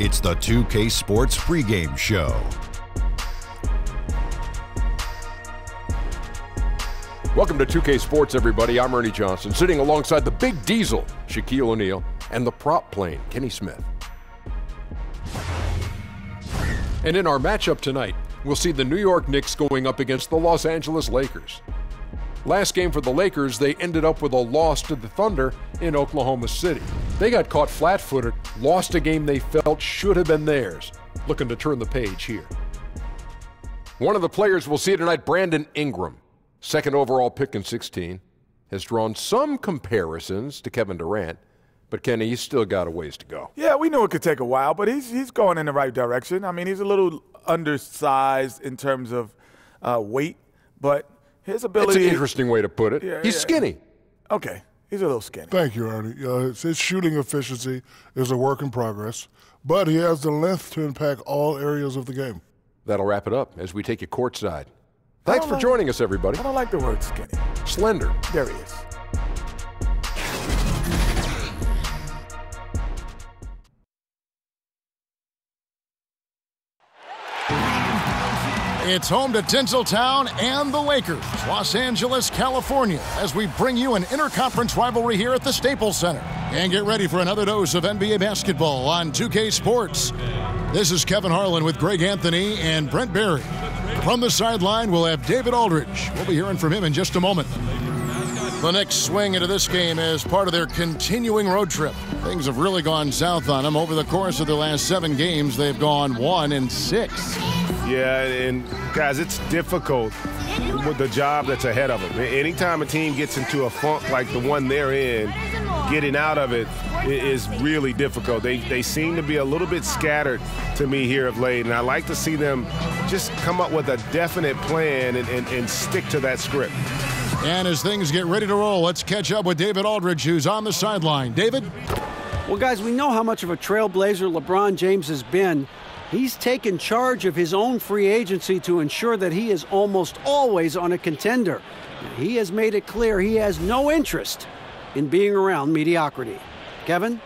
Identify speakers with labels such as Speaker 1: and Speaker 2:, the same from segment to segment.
Speaker 1: It's the 2K Sports pregame show.
Speaker 2: Welcome to 2K Sports, everybody. I'm Ernie Johnson, sitting alongside the big diesel, Shaquille O'Neal, and the prop plane, Kenny Smith. And in our matchup tonight, we'll see the New York Knicks going up against the Los Angeles Lakers. Last game for the Lakers, they ended up with a loss to the Thunder in Oklahoma City. They got caught flat footed, lost a game they felt should have been theirs. Looking to turn the page here. One of the players we'll see tonight, Brandon Ingram, second overall pick in 16, has drawn some comparisons to Kevin Durant, but Kenny, he's still got a ways to go.
Speaker 3: Yeah, we knew it could take a while, but he's he's going in the right direction. I mean, he's a little undersized in terms of uh, weight, but his ability.
Speaker 2: It's an interesting way to put it.
Speaker 3: Yeah,
Speaker 2: he's
Speaker 3: yeah.
Speaker 2: skinny.
Speaker 3: Okay, he's a little skinny.
Speaker 4: Thank you, Ernie. Uh, his, his shooting efficiency is a work in progress, but he has the length to impact all areas of the game.
Speaker 2: That'll wrap it up as we take you courtside. Thanks for
Speaker 3: like-
Speaker 2: joining us, everybody.
Speaker 3: I don't like the word skinny.
Speaker 2: Slender.
Speaker 3: There he is.
Speaker 5: It's home to Tinseltown and the Lakers, Los Angeles, California, as we bring you an interconference rivalry here at the Staples Center. And get ready for another dose of NBA basketball on 2K Sports. This is Kevin Harlan with Greg Anthony and Brent Barry. From the sideline, we'll have David Aldridge. We'll be hearing from him in just a moment. The Knicks swing into this game is part of their continuing road trip. Things have really gone south on them. Over the course of the last seven games, they've gone one and six.
Speaker 6: Yeah, and guys, it's difficult with the job that's ahead of them. Anytime a team gets into a funk like the one they're in, getting out of it is really difficult. They, they seem to be a little bit scattered to me here of late, and I like to see them just come up with a definite plan and, and, and stick to that script.
Speaker 5: And as things get ready to roll, let's catch up with David Aldridge, who's on the sideline. David?
Speaker 7: Well, guys, we know how much of a trailblazer LeBron James has been. He's taken charge of his own free agency to ensure that he is almost always on a contender. He has made it clear he has no interest in being around mediocrity. Kevin?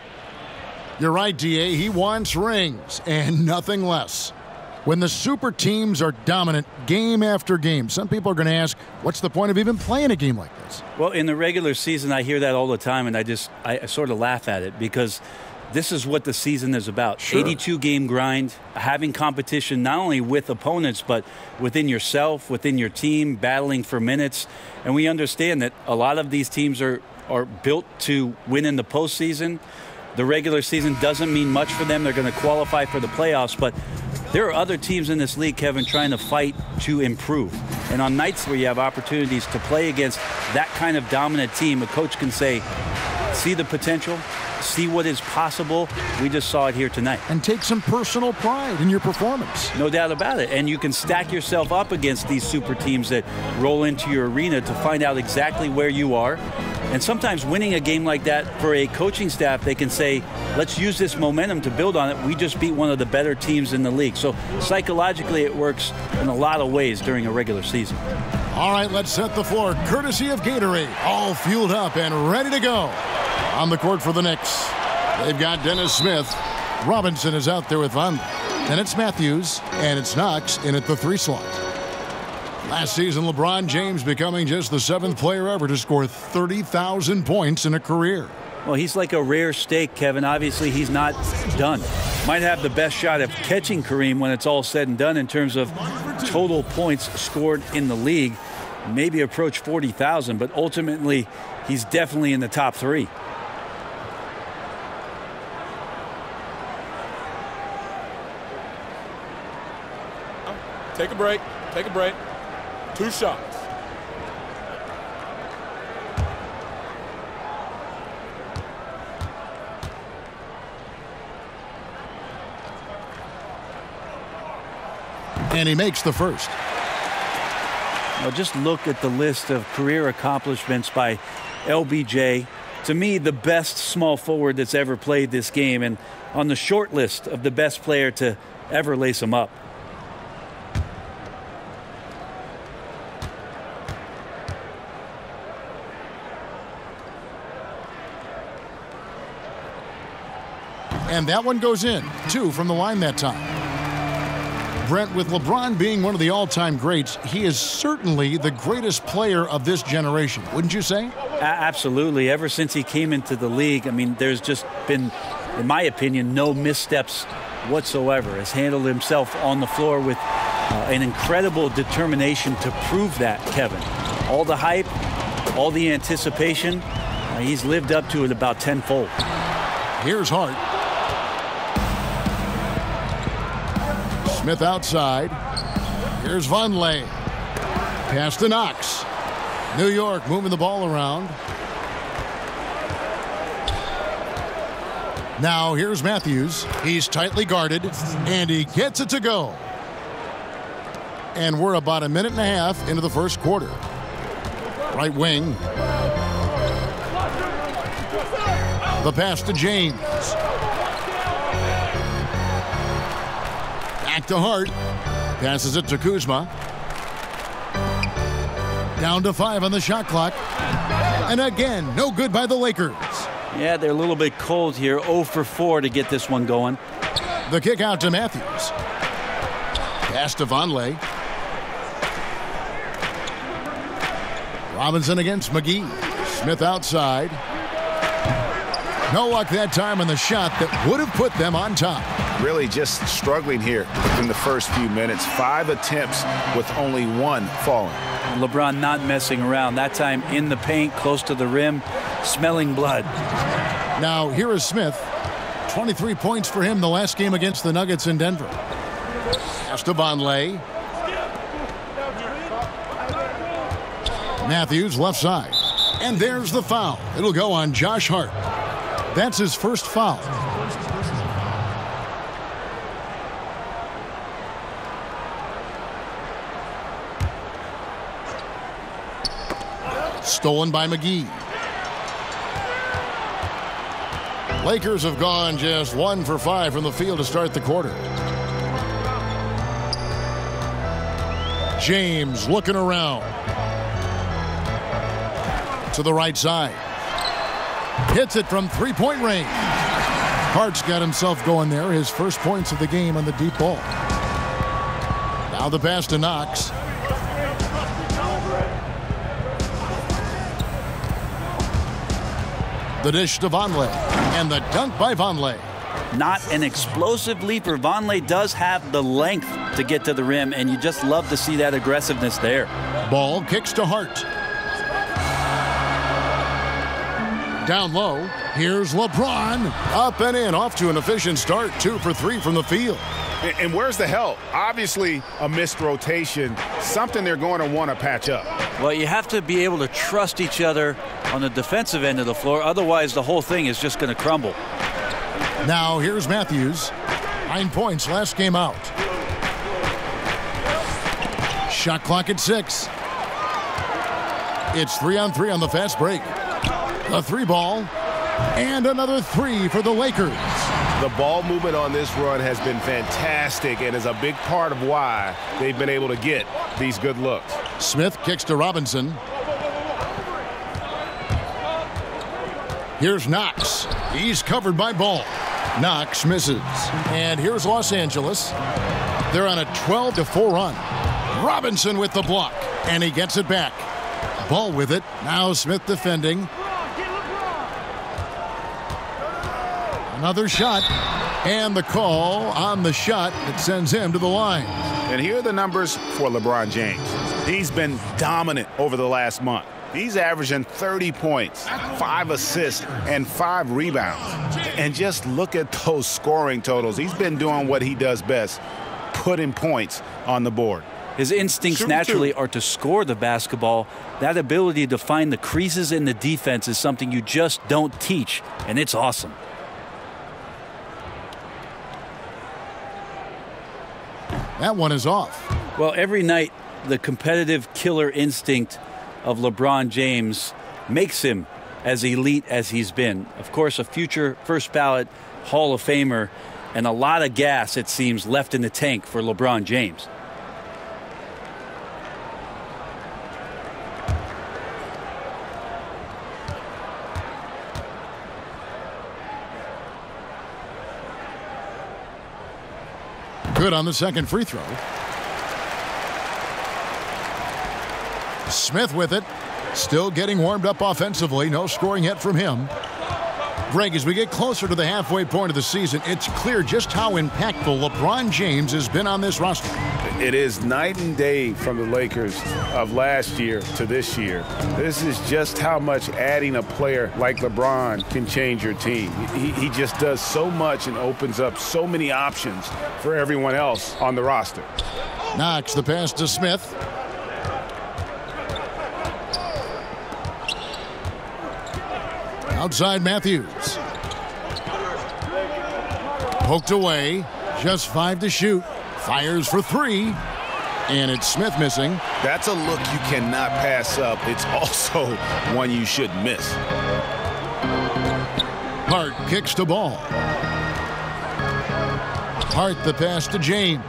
Speaker 5: You're right, DA. He wants rings and nothing less. When the super teams are dominant game after game, some people are going to ask, what's the point of even playing a game like this?
Speaker 8: Well, in the regular season, I hear that all the time, and I just I sort of laugh at it because this is what the season is about. 82 game grind, having competition not only with opponents but within yourself, within your team, battling for minutes. And we understand that a lot of these teams are are built to win in the postseason. The regular season doesn't mean much for them. They're going to qualify for the playoffs, but there are other teams in this league, Kevin, trying to fight to improve. And on nights where you have opportunities to play against that kind of dominant team, a coach can say, see the potential, see what is possible. We just saw it here tonight.
Speaker 5: And take some personal pride in your performance.
Speaker 8: No doubt about it. And you can stack yourself up against these super teams that roll into your arena to find out exactly where you are. And sometimes winning a game like that for a coaching staff, they can say, let's use this momentum to build on it. We just beat one of the better teams in the league. So psychologically, it works in a lot of ways during a regular season.
Speaker 5: All right, let's set the floor. Courtesy of Gatorade, all fueled up and ready to go. On the court for the Knicks, they've got Dennis Smith. Robinson is out there with Von. And it's Matthews, and it's Knox in at the three slot. Last season, LeBron James becoming just the seventh player ever to score 30,000 points in a career.
Speaker 8: Well, he's like a rare steak, Kevin. Obviously, he's not done. Might have the best shot of catching Kareem when it's all said and done in terms of total points scored in the league. Maybe approach 40,000, but ultimately, he's definitely in the top three.
Speaker 9: Take a break. Take a break. Two shots.
Speaker 5: And he makes the first.
Speaker 8: Now, just look at the list of career accomplishments by LBJ. To me, the best small forward that's ever played this game, and on the short list of the best player to ever lace him up.
Speaker 5: And that one goes in. Two from the line that time. Brent, with LeBron being one of the all time greats, he is certainly the greatest player of this generation, wouldn't you say?
Speaker 8: A- absolutely. Ever since he came into the league, I mean, there's just been, in my opinion, no missteps whatsoever. Has handled himself on the floor with uh, an incredible determination to prove that, Kevin. All the hype, all the anticipation, uh, he's lived up to it about tenfold.
Speaker 5: Here's Hart. Smith outside. Here's Vonleh. Pass to Knox. New York moving the ball around. Now here's Matthews. He's tightly guarded, and he gets it to go. And we're about a minute and a half into the first quarter. Right wing. The pass to James. To Hart. Passes it to Kuzma. Down to five on the shot clock. And again, no good by the Lakers.
Speaker 8: Yeah, they're a little bit cold here. 0 for 4 to get this one going.
Speaker 5: The kick out to Matthews. Pass to Vonleh. Robinson against McGee. Smith outside. No luck that time on the shot that would have put them on top.
Speaker 10: Really just struggling here in the first few minutes. Five attempts with only one falling.
Speaker 8: LeBron not messing around. That time in the paint, close to the rim, smelling blood.
Speaker 5: Now, here is Smith. 23 points for him the last game against the Nuggets in Denver. Pass to Vonleh. Matthews left side. And there's the foul. It'll go on Josh Hart. That's his first foul. Stolen by McGee. Lakers have gone just one for five from the field to start the quarter. James looking around. To the right side. Hits it from three-point range. Hart's got himself going there. His first points of the game on the deep ball. Now the pass to Knox. The dish to Vonleh. And the dunk by Vonleh.
Speaker 8: Not an explosive leaper. Vonleh does have the length to get to the rim, and you just love to see that aggressiveness there.
Speaker 5: Ball kicks to Hart. Down low. Here's LeBron. Up and in. Off to an efficient start. Two for three from the field.
Speaker 10: And, and where's the help? Obviously, a missed rotation. Something they're going to want to patch up.
Speaker 8: Well, you have to be able to trust each other on the defensive end of the floor. Otherwise, the whole thing is just going to crumble.
Speaker 5: Now, here's Matthews. Nine points last game out. Shot clock at six. It's three on three on the fast break. A three ball. And another three for the Lakers.
Speaker 6: The ball movement on this run has been fantastic and is a big part of why they've been able to get these good looks.
Speaker 5: Smith kicks to Robinson. Here's Knox. He's covered by Ball. Knox misses. And here's Los Angeles. They're on a 12 to 4 run. Robinson with the block. And he gets it back. Ball with it. Now Smith defending. Another shot. And the call on the shot that sends him to the line.
Speaker 10: And here are the numbers for LeBron James. He's been dominant over the last month. He's averaging 30 points, five assists, and five rebounds. And just look at those scoring totals. He's been doing what he does best, putting points on the board.
Speaker 8: His instincts
Speaker 10: Shoot
Speaker 8: naturally
Speaker 10: two.
Speaker 8: are to score the basketball. That ability to find the creases in the defense is something you just don't teach, and it's awesome.
Speaker 5: That one is off.
Speaker 8: Well, every night, the competitive killer instinct of LeBron James makes him as elite as he's been. Of course, a future first ballot Hall of Famer, and a lot of gas, it seems, left in the tank for LeBron James.
Speaker 5: Good on the second free throw. Smith with it. Still getting warmed up offensively. No scoring yet from him. Greg, as we get closer to the halfway point of the season, it's clear just how impactful LeBron James has been on this roster.
Speaker 10: It is night and day from the Lakers of last year to this year. This is just how much adding a player like LeBron can change your team. He, he just does so much and opens up so many options for everyone else on the roster.
Speaker 5: Knox the pass to Smith. Outside Matthews. Poked away. Just five to shoot. Fires for three. And it's Smith missing.
Speaker 11: That's a look you cannot pass up. It's also one you should miss.
Speaker 5: Hart kicks the ball. Hart the pass to James.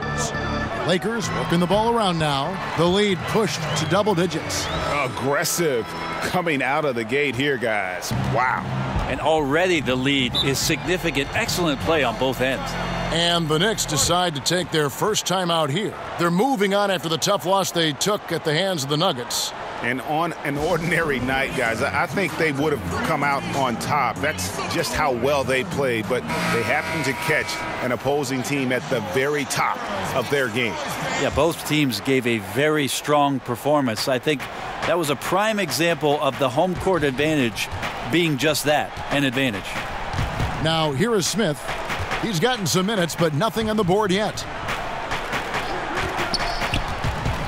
Speaker 5: Lakers working the ball around now. The lead pushed to double digits.
Speaker 10: Aggressive coming out of the gate here, guys. Wow.
Speaker 8: And already the lead is significant. Excellent play on both ends.
Speaker 5: And the Knicks decide to take their first time out here. They're moving on after the tough loss they took at the hands of the Nuggets.
Speaker 10: And on an ordinary night, guys, I think they would have come out on top. That's just how well they played, but they happened to catch an opposing team at the very top of their game.
Speaker 8: Yeah, both teams gave a very strong performance. I think that was a prime example of the home court advantage being just that, an advantage.
Speaker 5: Now, here is Smith. He's gotten some minutes, but nothing on the board yet.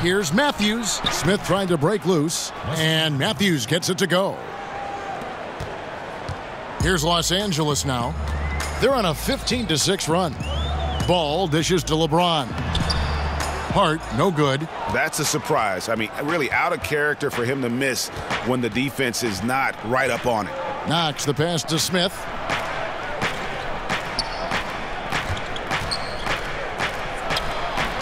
Speaker 5: Here's Matthews. Smith trying to break loose, and Matthews gets it to go. Here's Los Angeles now. They're on a 15 to 6 run. Ball dishes to LeBron. Hart, no good.
Speaker 10: That's a surprise. I mean, really out of character for him to miss when the defense is not right up on it.
Speaker 5: Knox the pass to Smith.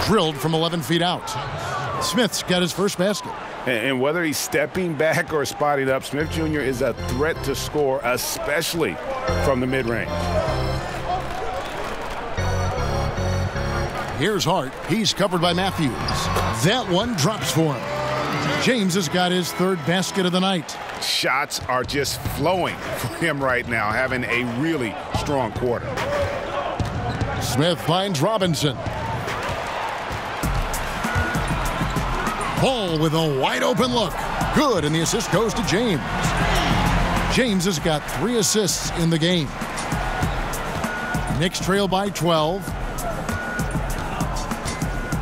Speaker 5: Drilled from 11 feet out. Smith's got his first basket.
Speaker 10: And whether he's stepping back or spotting up, Smith Jr. is a threat to score, especially from the mid-range.
Speaker 5: Here's Hart. He's covered by Matthews. That one drops for him. James has got his third basket of the night.
Speaker 10: Shots are just flowing for him right now, having a really strong quarter.
Speaker 5: Smith finds Robinson. Ball with a wide open look. Good, and the assist goes to James. James has got three assists in the game. Knicks trail by 12.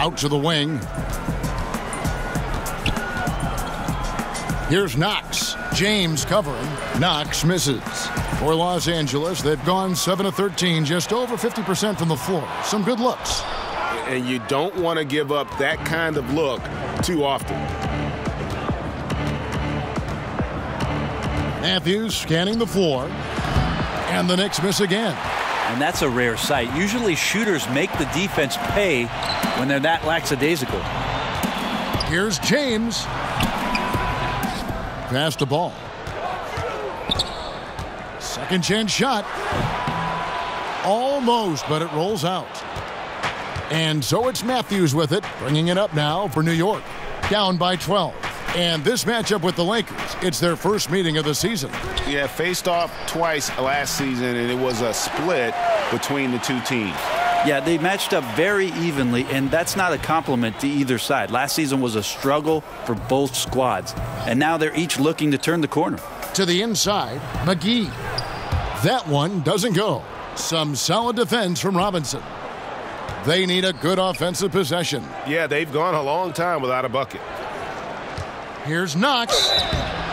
Speaker 5: Out to the wing. Here's Knox. James covering. Knox misses. For Los Angeles, they've gone 7 of 13, just over 50% from the floor. Some good looks.
Speaker 10: And you don't want to give up that kind of look too often.
Speaker 5: Matthews scanning the floor. And the Knicks miss again.
Speaker 8: And that's a rare sight. Usually shooters make the defense pay when they're that lackadaisical.
Speaker 5: Here's James. Pass the ball. Second chance shot. Almost, but it rolls out. And so it's Matthews with it, bringing it up now for New York. Down by 12. And this matchup with the Lakers, it's their first meeting of the season.
Speaker 10: Yeah, faced off twice last season, and it was a split between the two teams.
Speaker 8: Yeah, they matched up very evenly, and that's not a compliment to either side. Last season was a struggle for both squads, and now they're each looking to turn the corner.
Speaker 5: To the inside, McGee. That one doesn't go. Some solid defense from Robinson. They need a good offensive possession.
Speaker 10: Yeah, they've gone a long time without a bucket.
Speaker 5: Here's Knox.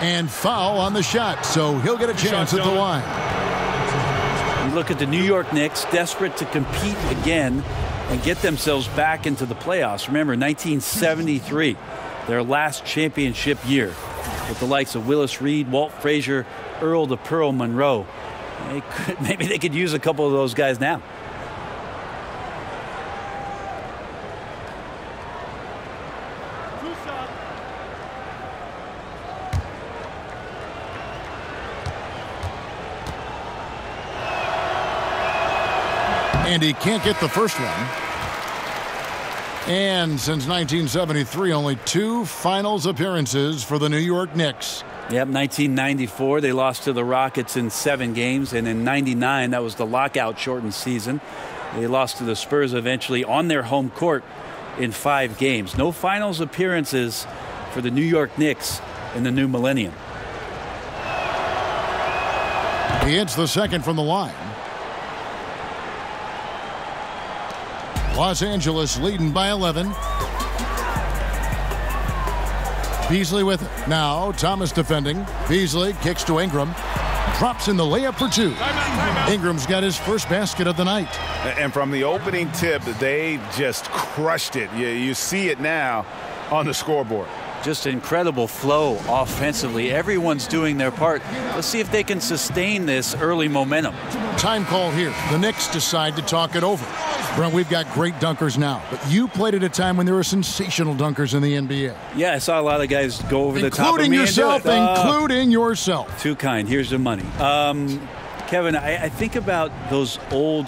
Speaker 5: And foul on the shot, so he'll get a chance at the line.
Speaker 8: You look at the New York Knicks, desperate to compete again and get themselves back into the playoffs. Remember, 1973, their last championship year, with the likes of Willis Reed, Walt Frazier, Earl the Pearl Monroe. They could, maybe they could use a couple of those guys now.
Speaker 5: And he can't get the first one. And since 1973, only two finals appearances for the New York Knicks.
Speaker 8: Yep, 1994, they lost to the Rockets in seven games. And in 99, that was the lockout shortened season. They lost to the Spurs eventually on their home court in five games. No finals appearances for the New York Knicks in the new millennium.
Speaker 5: He hits the second from the line. Los Angeles leading by 11. Beasley with it. Now Thomas defending. Beasley kicks to Ingram. Drops in the layup for two. Ingram's got his first basket of the night.
Speaker 10: And from the opening tip, they just crushed it. You, you see it now on the scoreboard.
Speaker 8: Just incredible flow offensively. Everyone's doing their part. Let's see if they can sustain this early momentum.
Speaker 5: Time call here. The Knicks decide to talk it over. Brent, we've got great dunkers now, but you played at a time when there were sensational dunkers in the NBA.
Speaker 8: Yeah, I saw a lot of guys go over
Speaker 5: including
Speaker 8: the top of me
Speaker 5: yourself,
Speaker 8: uh,
Speaker 5: including yourself.
Speaker 8: Too kind. Here's the money. Um, Kevin, I, I think about those old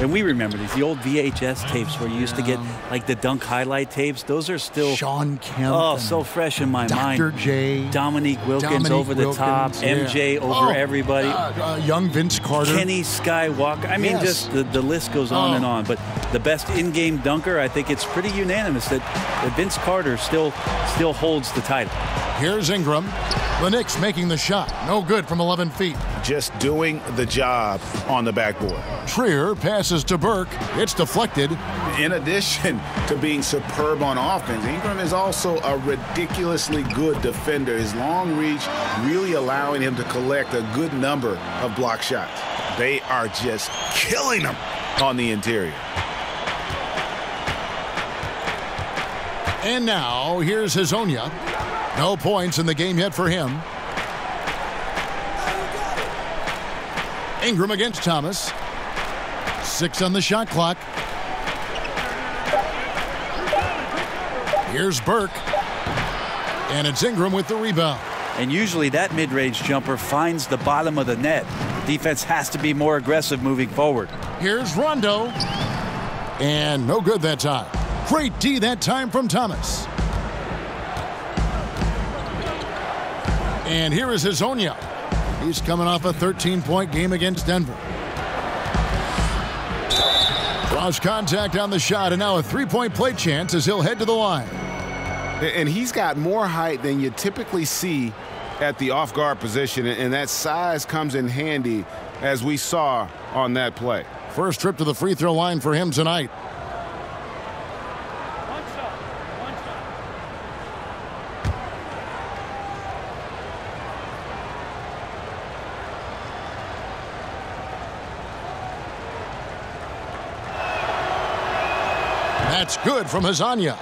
Speaker 8: and we remember these, the old VHS tapes where you used to get like the dunk highlight tapes. Those are still
Speaker 5: Shawn Kemp.
Speaker 8: Oh, so fresh in my
Speaker 5: Dr.
Speaker 8: mind.
Speaker 5: Dr. J.
Speaker 8: Dominique Wilkins
Speaker 5: Dominique
Speaker 8: over the
Speaker 5: Wilkins,
Speaker 8: top.
Speaker 5: yeah.
Speaker 8: MJ over
Speaker 5: Oh,
Speaker 8: everybody.
Speaker 5: Uh, uh, young Vince Carter.
Speaker 8: Kenny Skywalker. I mean,
Speaker 5: Yes.
Speaker 8: just the, the list goes on
Speaker 5: Oh.
Speaker 8: and on. But the best in-game dunker, I think it's pretty unanimous that, that Vince Carter still still holds the title.
Speaker 5: Here's Ingram. The Knicks making the shot. No good from 11 feet.
Speaker 10: Just doing the job on the backboard.
Speaker 5: Trier passes to Burke. It's deflected.
Speaker 10: In addition to being superb on offense, Ingram is also a ridiculously good defender. His long reach really allowing him to collect a good number of block shots. They are just killing him on the interior.
Speaker 5: And now, here's Hezonja. No points in the game yet for him. Ingram against Thomas. Six on the shot clock. Here's Burke. And it's Ingram with the rebound.
Speaker 8: And usually that mid-range jumper finds the bottom of the net. Defense has to be more aggressive moving forward.
Speaker 5: Here's Rondo. And no good that time. Great D that time from Thomas. And here is Hezonja. He's coming off a 13-point game against Denver. Cross contact on the shot, and now a three-point play chance as he'll head to the line.
Speaker 10: And he's got more height than you typically see at the off guard position, and that size comes in handy as we saw on that play.
Speaker 5: First trip to the free throw line for him tonight. That's good from Hezonja.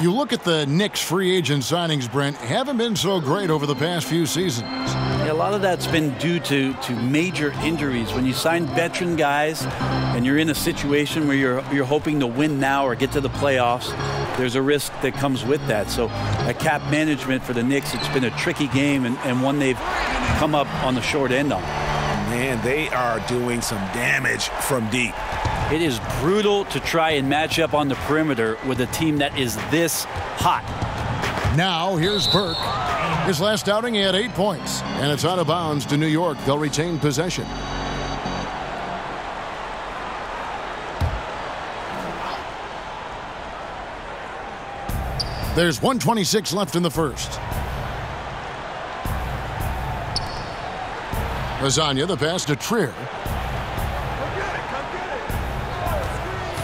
Speaker 5: You look at the Knicks free agent signings, Brent, haven't been so great over the past few seasons.
Speaker 8: Yeah, a lot of that's been due to, to major injuries. When you sign veteran guys and you're in a situation where you're you're hoping to win now or get to the playoffs, there's a risk that comes with that. So at cap management for the Knicks, it's been a tricky game and, and one they've come up on the short end on.
Speaker 10: Man, they are doing some damage from deep.
Speaker 8: It is brutal to try and match up on the perimeter with a team that is this hot.
Speaker 5: Now here's Burke. His last outing, he had eight points, and it's out of bounds to New York. They'll retain possession. There's 126 left in the first. Hezonja, the pass to Trier.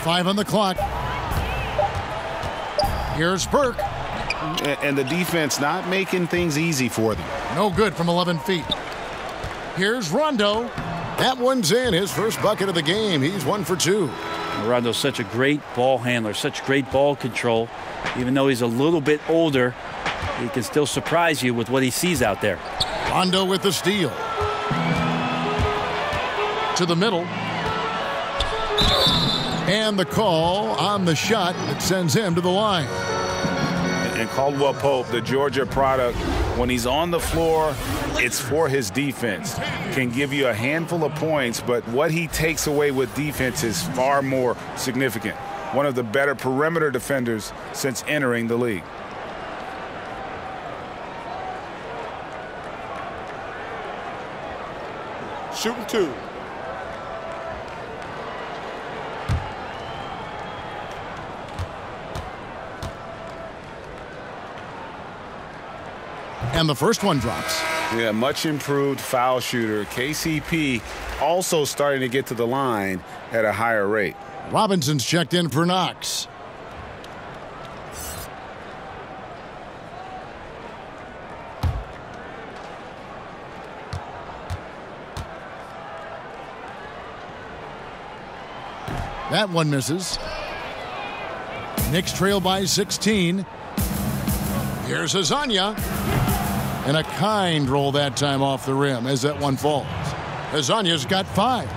Speaker 5: Five on the clock. Here's Burke.
Speaker 10: And the defense not making things easy for them.
Speaker 5: No good from 11 feet. Here's Rondo. That one's in. His first bucket of the game. He's one for two.
Speaker 8: Rondo's such a great ball handler, such great ball control. Even though he's a little bit older, he can still surprise you with what he sees out there.
Speaker 5: Rondo with the steal. To the middle. And the call on the shot that sends him to the line.
Speaker 10: And Caldwell Pope, the Georgia product, when he's on the floor, it's for his defense. Can give you a handful of points, but what he takes away with defense is far more significant. one of the better perimeter defenders since entering the league.
Speaker 9: Shooting two.
Speaker 5: And the first one drops.
Speaker 10: Yeah, much improved foul shooter. KCP also starting to get to the line at a higher rate.
Speaker 5: Robinson's checked in for Knox. That one misses. Knicks trail by 16. Here's Hezonja. And a kind roll that time off the rim as that one falls. Hezonja's got five.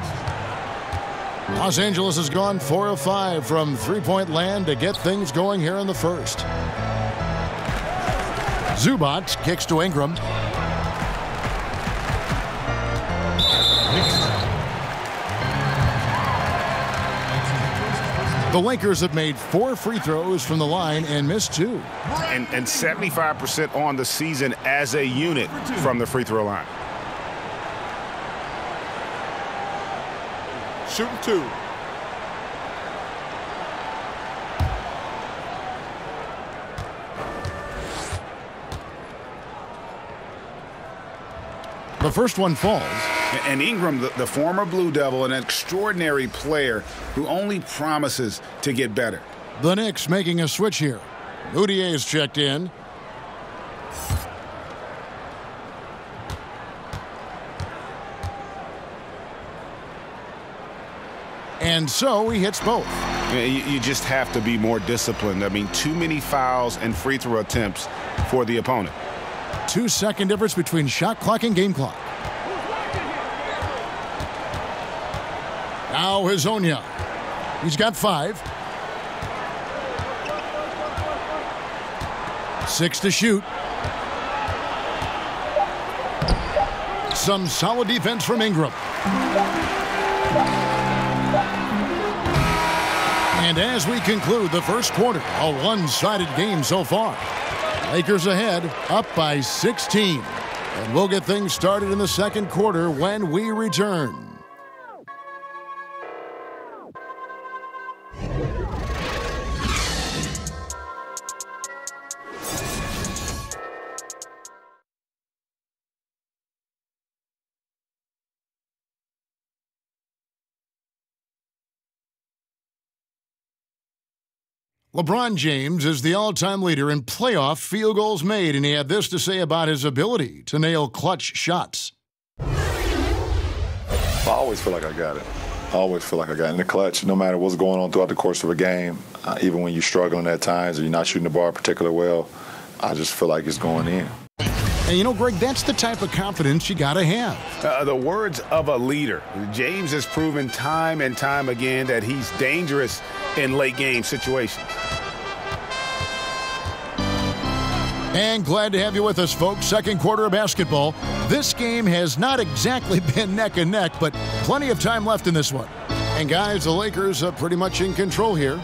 Speaker 5: Los Angeles has gone four of five from three-point land to get things going here in the first. Zubac kicks to Ingram. The Lakers have made four free throws from the line and missed two.
Speaker 10: And, and 75% on the season as a unit from the free throw line.
Speaker 9: Shooting two.
Speaker 5: The first one falls.
Speaker 10: And Ingram, the, the, former Blue Devil, an extraordinary player who only promises to get better.
Speaker 5: The Knicks making a switch here. Mudiay's checked in. And so he hits both.
Speaker 10: You, you just have to be more disciplined. I mean, too many fouls and free throw attempts for the opponent.
Speaker 5: Two second difference between shot clock and game clock. Now Hezonja. He's got five. Six to shoot. Some solid defense from Ingram. And as we conclude the first quarter, a one-sided game so far. Lakers ahead, up by 16. And we'll get things started in the second quarter when we return. LeBron James is the all time leader in playoff field goals made, and he had this to say about his ability to nail clutch shots.
Speaker 12: I always feel like I got it. I always feel like I got in the clutch, no matter what's going on throughout the course of a game. Uh, even when you're struggling at times or you're not shooting the ball particularly well, I just feel like it's going in.
Speaker 5: And you know, Greg, that's the type of confidence you got to have.
Speaker 10: Uh, the words of a leader. James has proven time and time again that he's dangerous in late game situations.
Speaker 5: And glad to have you with us, folks. Second quarter of basketball. This game has not exactly been neck and neck, but plenty of time left in this one. And guys, the Lakers are pretty much in control here.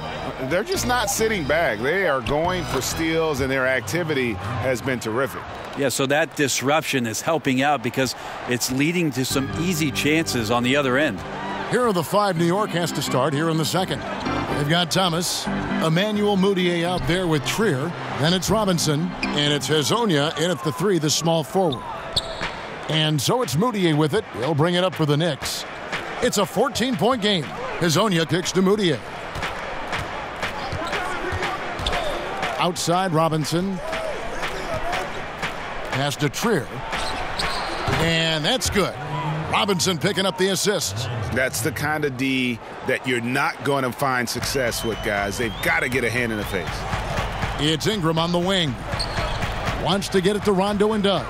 Speaker 10: They're just not sitting back. They are going for steals, and their activity has been terrific.
Speaker 8: Yeah, so that disruption is helping out because it's leading to some easy chances on the other end.
Speaker 5: Here are the five New York has to start here in the second. They've got Thomas, Emmanuel Mudiay out there with Trier. Then it's Robinson, and it's Hezonja in at the three, the small forward. And so it's Mudiay with it. He'll bring it up for the Knicks. It's a 14-point game. Hezonja kicks to Mudiay. Outside Robinson. Pass to Trier. And that's good. Robinson picking up the assists.
Speaker 10: That's the kind of D that you're not going to find success with, guys. They've got to get a hand in the face.
Speaker 5: It's Ingram on the wing. Wants to get it to Rondo and does.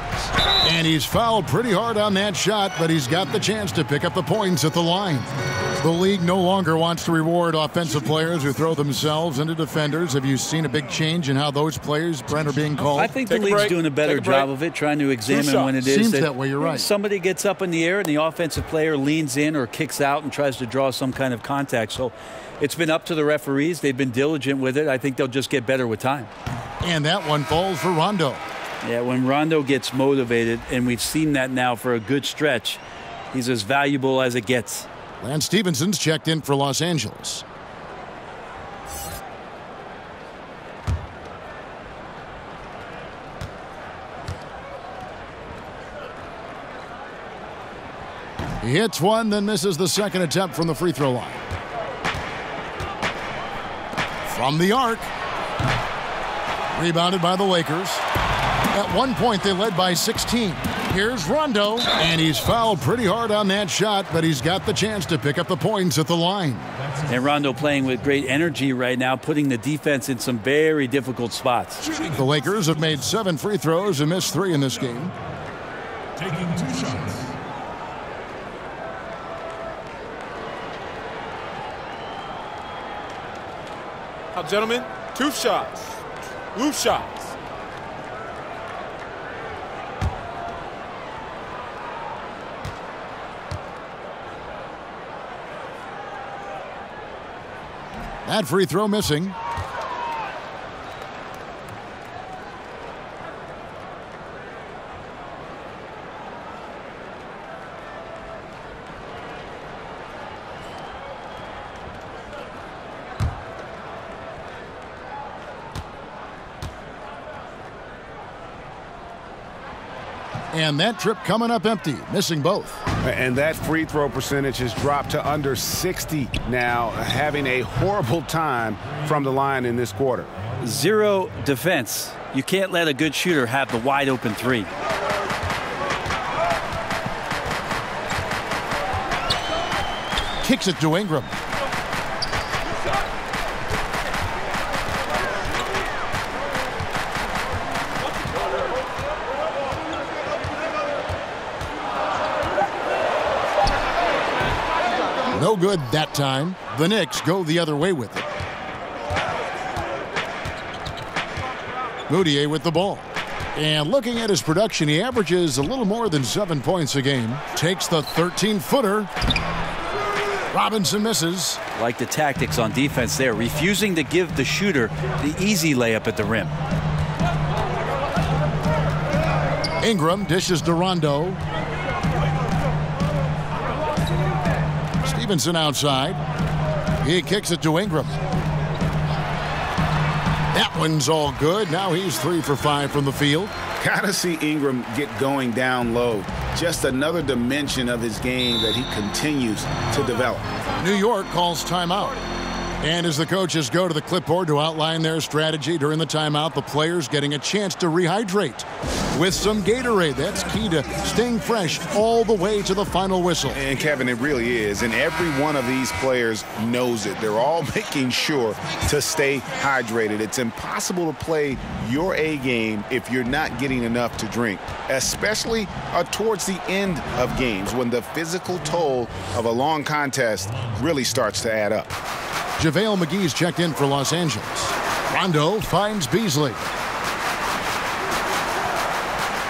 Speaker 5: And he's fouled pretty hard on that shot, but he's got the chance to pick up the points at the line. The league no longer wants to reward offensive players who throw themselves into defenders. Have you seen a big change in how those players, Brent, are being called?
Speaker 8: I think the league's doing a better job of it, trying to examine when it is.
Speaker 5: Seems that way, you're right.
Speaker 8: Somebody gets up in the air and the offensive player leans in or kicks out and tries to draw some kind of contact. So it's been up to the referees. They've been diligent with it. I think they'll just get better with time.
Speaker 5: And that one falls for Rondo.
Speaker 8: Yeah, when Rondo gets motivated, and we've seen that now for a good stretch, he's as valuable as it gets.
Speaker 5: Lance Stephenson's checked in for Los Angeles. He hits one, then misses the second attempt from the free throw line. From the arc. Rebounded by the Lakers. At one point, they led by 16. Here's Rondo, and he's fouled pretty hard on that shot, but he's got the chance to pick up the points at the line.
Speaker 8: And Rondo playing with great energy right now, putting the defense in some very difficult spots.
Speaker 5: The Lakers have made seven free throws and missed three in this game.
Speaker 13: Taking two shots.
Speaker 9: Now, gentlemen, two shots. Loose shots.
Speaker 5: That free throw missing. And that trip coming up empty, missing both.
Speaker 10: And that free throw percentage has dropped to under 60 now, having a horrible time from the line in this quarter.
Speaker 8: Zero defense. You can't let a good shooter have the wide open three.
Speaker 5: Kicks it to Ingram. No good that time. The Knicks go the other way with it. Mudiay with the ball. And looking at his production, he averages a little more than seven points a game. Takes the 13-footer. Robinson misses.
Speaker 8: Like the tactics on defense there, refusing to give the shooter the easy layup at the rim.
Speaker 5: Ingram dishes to Rondo. Stephenson outside. He kicks it to Ingram. That one's all good. Now he's three for five from the field.
Speaker 10: Gotta see Ingram get going down low. Just another dimension of his game that he continues to develop.
Speaker 5: New York calls timeout. And as the coaches go to the clipboard to outline their strategy during the timeout, the players getting a chance to rehydrate with some Gatorade. That's key to staying fresh all the way to the final whistle.
Speaker 10: And Kevin, it really is. And every one of these players knows it. They're all making sure to stay hydrated. It's impossible to play your A game if you're not getting enough to drink, especially uh, towards the end of games when the physical toll of a long contest really starts to add up.
Speaker 5: JaVale McGee's checked in for Los Angeles. Rondo finds Beasley.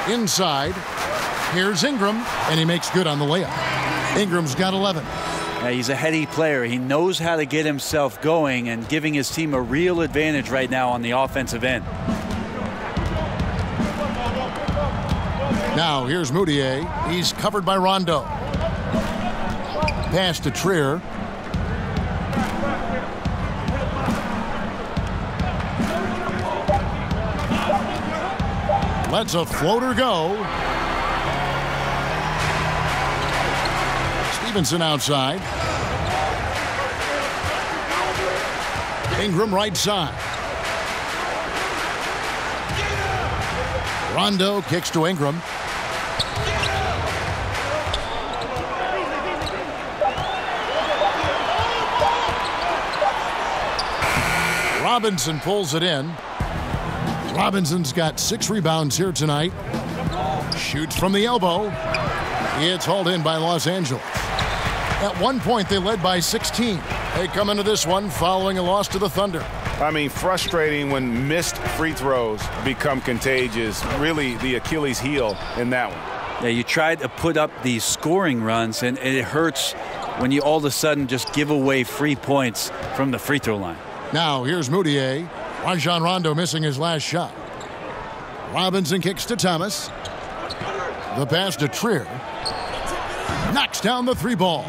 Speaker 5: Inside, here's Ingram, and he makes good on the layup. Ingram's got 11.
Speaker 8: Yeah, he's a heady player. He knows how to get himself going and giving his team a real advantage right now on the offensive end.
Speaker 5: Now here's Mudiay. He's covered by Rondo. Pass to Trier. Lets a floater go. Stephenson outside. Ingram right side. Rondo kicks to Ingram. Robinson pulls it in. Robinson's got six rebounds here tonight. Shoots from the elbow. It's hauled in by Los Angeles. At one point, they led by 16. They come into this one following a loss to the Thunder.
Speaker 6: I mean, frustrating when missed free throws become contagious. Really, the Achilles heel in that one.
Speaker 8: Yeah, you try to put up these scoring runs, and it hurts when you all of a sudden just give away free points from the free throw line.
Speaker 5: Now, here's Mudiay. Rajon Rondo missing his last shot. Robinson kicks to Thomas. The pass to Trier. Knocks down the three ball.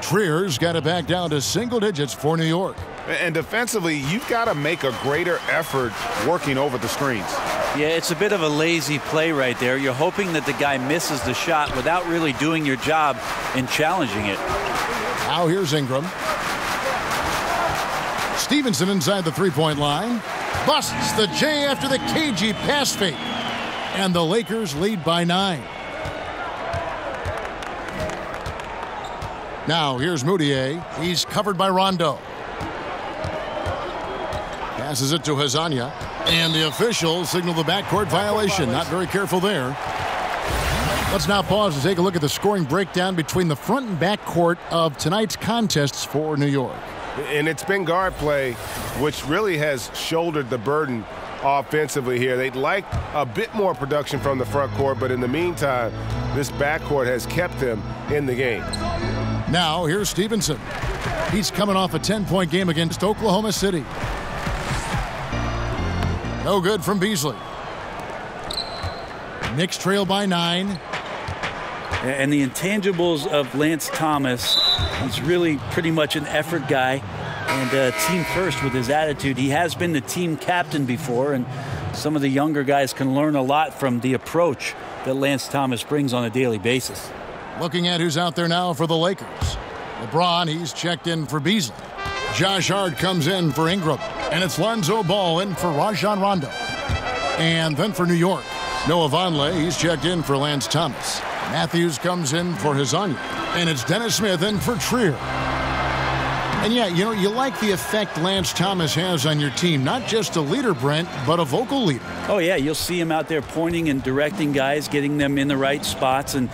Speaker 5: Trier's got it back down to single digits for New York.
Speaker 6: And defensively, you've got to make a greater effort working over the screens.
Speaker 8: Yeah, it's a bit of a lazy play right there. You're hoping that the guy misses the shot without really doing your job in challenging it.
Speaker 5: Now here's Ingram. Stephenson inside the three-point line. Busts the J after the cagey pass fake. And the Lakers lead by nine. Now here's Mudiay. He's covered by Rondo. Passes it to Hezonja. And the officials signal the backcourt violation. Not very careful there. Let's now pause to take a look at the scoring breakdown between the front and back court of tonight's contests for New York.
Speaker 6: And it's been guard play, which really has shouldered the burden offensively here. They'd like a bit more production from the front court, but in the meantime, this backcourt has kept them in the game.
Speaker 5: Now, here's Stephenson. He's coming off a 10 point game against Oklahoma City. No good from Beasley. Knicks trail by nine.
Speaker 8: And the intangibles of Lance Thomas, he's really pretty much an effort guy and uh, team first with his attitude. He has been the team captain before, and some of the younger guys can learn a lot from the approach that Lance Thomas brings on a daily basis.
Speaker 5: Looking at who's out there now for the Lakers. LeBron, he's checked in for Beasley. Josh Hart comes in for Ingram. And it's Lonzo Ball in for Rajon Rondo. And then for New York, Noah Vonleh, he's checked in for Lance Thomas. Matthews comes in for Hezonja. And it's Dennis Smith in for Trier. And yeah, you know, you like the effect Lance Thomas has on your team. Not just a leader, Brent, but a vocal leader.
Speaker 8: Oh, yeah, you'll see him out there pointing and directing guys, getting them in the right spots, and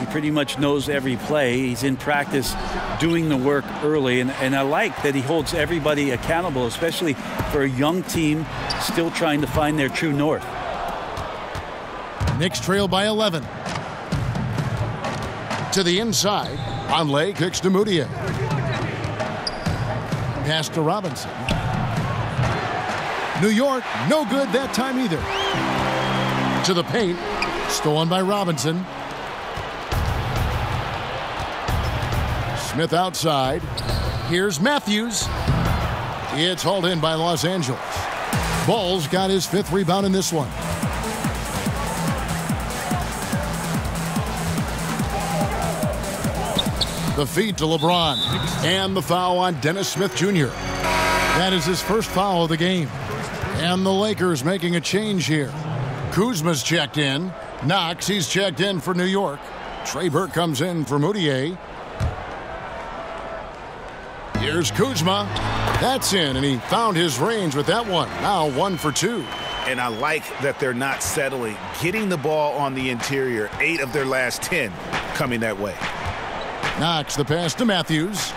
Speaker 8: he pretty much knows every play. He's in practice doing the work early, and, and I like that he holds everybody accountable, especially for a young team still trying to find their true north.
Speaker 5: Knicks trail by 11. To the inside, Vonleh kicks to Mudiay. Pass to Robinson. New York, no good that time either. To the paint, stolen by Robinson. Smith outside. Here's Matthews. It's hauled in by Los Angeles. Ball's got his fifth rebound in this one. The feed to LeBron. And the foul on Dennis Smith Jr. That is his first foul of the game. And the Lakers making a change here. Kuzma's checked in. Knox, he's checked in for New York. Trey Burke comes in for Mudiay. Here's Kuzma. That's in, and he found his range with that one. Now one for two.
Speaker 10: And I like that they're not settling. Getting the ball on the interior, eight of their last 10 coming that way.
Speaker 5: Knox the pass to Matthews.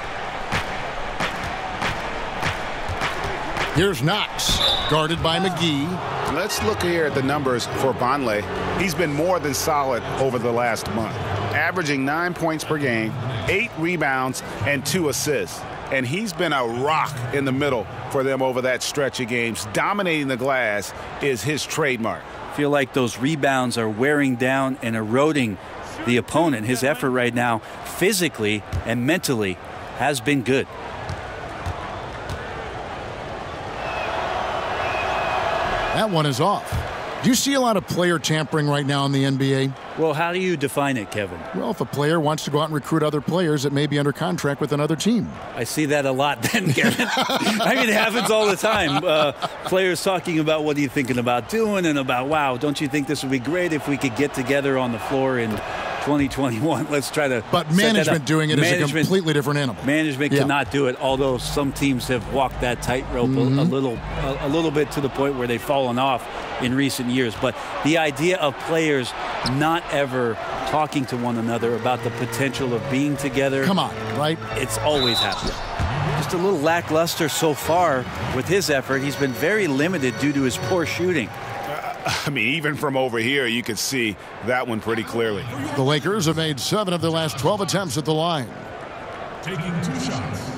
Speaker 5: Here's Knox, guarded by McGee.
Speaker 10: Let's look here at the numbers for Vonleh. He's been more than solid over the last month, averaging nine points per game, eight rebounds, and two assists. And he's been a rock in the middle for them over that stretch of games. Dominating the glass is his trademark.
Speaker 8: feel like those rebounds are wearing down and eroding the opponent. His effort right now, physically and mentally, has been good.
Speaker 5: That one is off. Do you see a lot of player tampering right now in the NBA?
Speaker 8: Well, how do you define it, Kevin?
Speaker 5: Well, if a player wants to go out and recruit other players that may be under contract with another team.
Speaker 8: I see that a lot then, Kevin. I mean, it happens all the time. Uh, players talking about what are you thinking about doing and about, wow, don't you think this would be great if we could get together on the floor and 2021. Let's try to.
Speaker 5: But management doing it is a completely different animal.
Speaker 8: Management
Speaker 5: Yeah.
Speaker 8: cannot do it. Although some teams have walked that tightrope a, a
Speaker 5: mm-hmm.
Speaker 8: little, a, a little bit to the point where they've fallen off in recent years. But the idea of players not ever talking to one another about the potential of being together.
Speaker 5: Come on, right?
Speaker 8: It's always happened. Just a little lackluster so far with his effort. He's been very limited due to his poor shooting.
Speaker 10: I mean, even from over here, you could see that one pretty clearly.
Speaker 5: The Lakers have made seven of their last 12 attempts at the line.
Speaker 13: Taking two shots.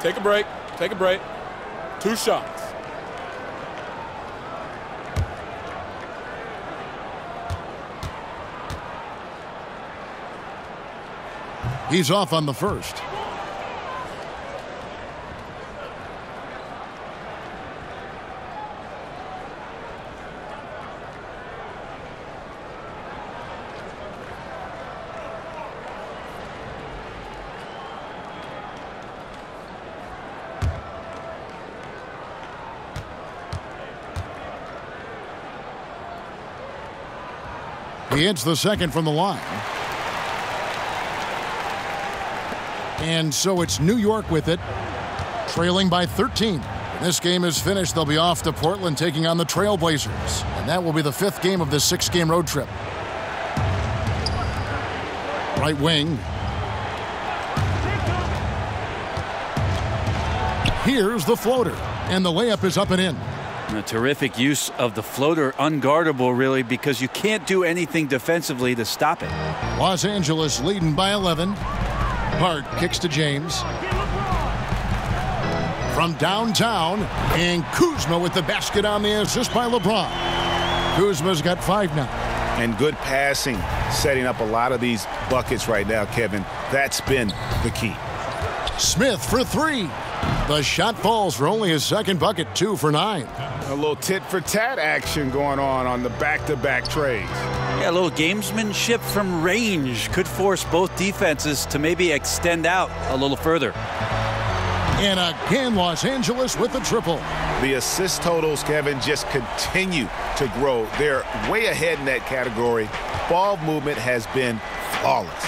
Speaker 9: Take a break. Take a break. Two shots.
Speaker 5: He's off on the first. He hits the second from the line. And so it's New York with it, trailing by 13. When this game is finished, they'll be off to Portland taking on the Trailblazers. And that will be the fifth game of this six game road trip. Right wing. Here's the floater. And the layup is up and in.
Speaker 8: And a terrific use of the floater, unguardable really, because you can't do anything defensively to stop it.
Speaker 5: Los Angeles leading by 11. Hart kicks to James. From downtown, and Kuzma with the basket on the assist by LeBron. Kuzma's got five now.
Speaker 10: And good passing, setting up a lot of these buckets right now, Kevin. That's been the key.
Speaker 5: Smith for three. The shot falls for only his second bucket, two for nine.
Speaker 10: A little tit for tat action going on on the back to back trades.
Speaker 8: Yeah, a little gamesmanship from range could force both defenses to maybe extend out a little further.
Speaker 5: And again, Los Angeles with the triple.
Speaker 10: The assist totals, Kevin, just continue to grow. They're way ahead in that category. Ball movement has been flawless.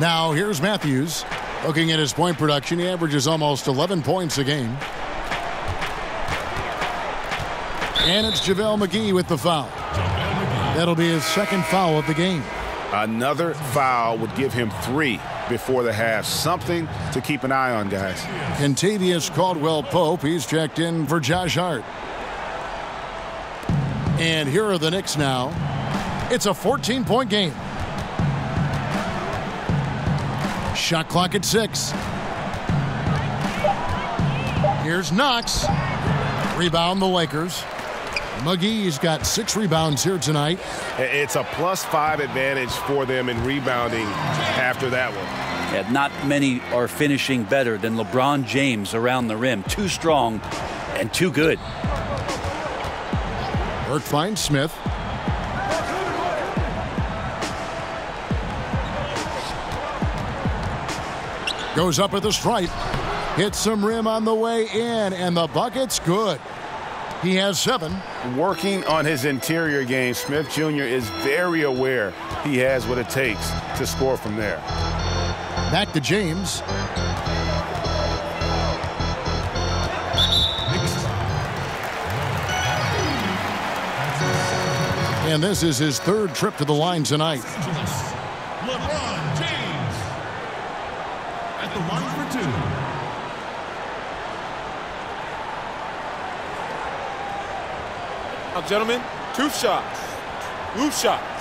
Speaker 5: Now here's Matthews. Looking at his point production, he averages almost 11 points a game. And it's JaVale McGee with the foul. That'll be his second foul of the game.
Speaker 10: Another foul would give him three before the half. Something to keep an eye on, guys.
Speaker 5: Kentavious Caldwell Pope, he's checked in for Josh Hart. And here are the Knicks now. It's a 14 point game. Shot clock at six. Here's Knox. Rebound the Lakers. McGee's got six rebounds here tonight.
Speaker 6: It's a plus five advantage for them in rebounding after that one.
Speaker 8: Yeah, not many are finishing better than LeBron James around the rim. Too strong and too good.
Speaker 5: Burke finds Smith. Goes up at the stripe. Hits some rim on the way in, and the bucket's good. He has seven.
Speaker 6: Working on his interior game, Smith Jr. is very aware he has what it takes to score from there.
Speaker 5: Back to James. And this is his third trip to the line tonight.
Speaker 13: Two.
Speaker 9: Now, gentlemen, two shots. Loose shots.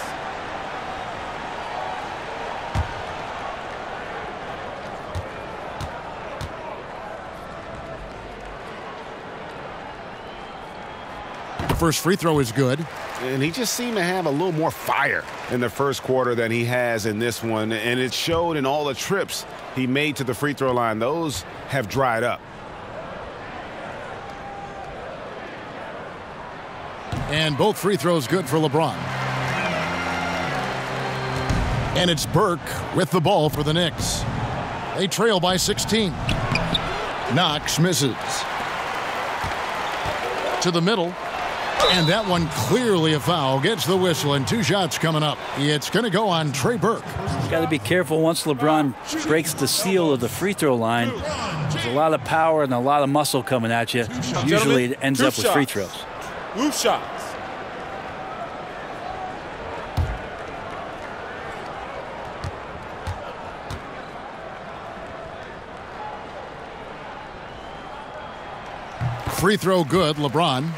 Speaker 5: First free throw is good.
Speaker 6: And he just seemed to have a little more fire in the first quarter than he has in this one. And it showed in all the trips he made to the free throw line. Those have dried up.
Speaker 5: And both free throws good for LeBron. And it's Burke with the ball for the Knicks. They trail by 16. Knox misses. to the middle. And that one clearly a foul. Gets the whistle and two shots coming up. It's going to go on Trey Burke.
Speaker 8: Got to be careful once LeBron breaks the seal of the free throw line. There's a lot of power and a lot of muscle coming at you. Usually it ends up with free throws.
Speaker 9: Loose shots.
Speaker 5: Free throw good, LeBron.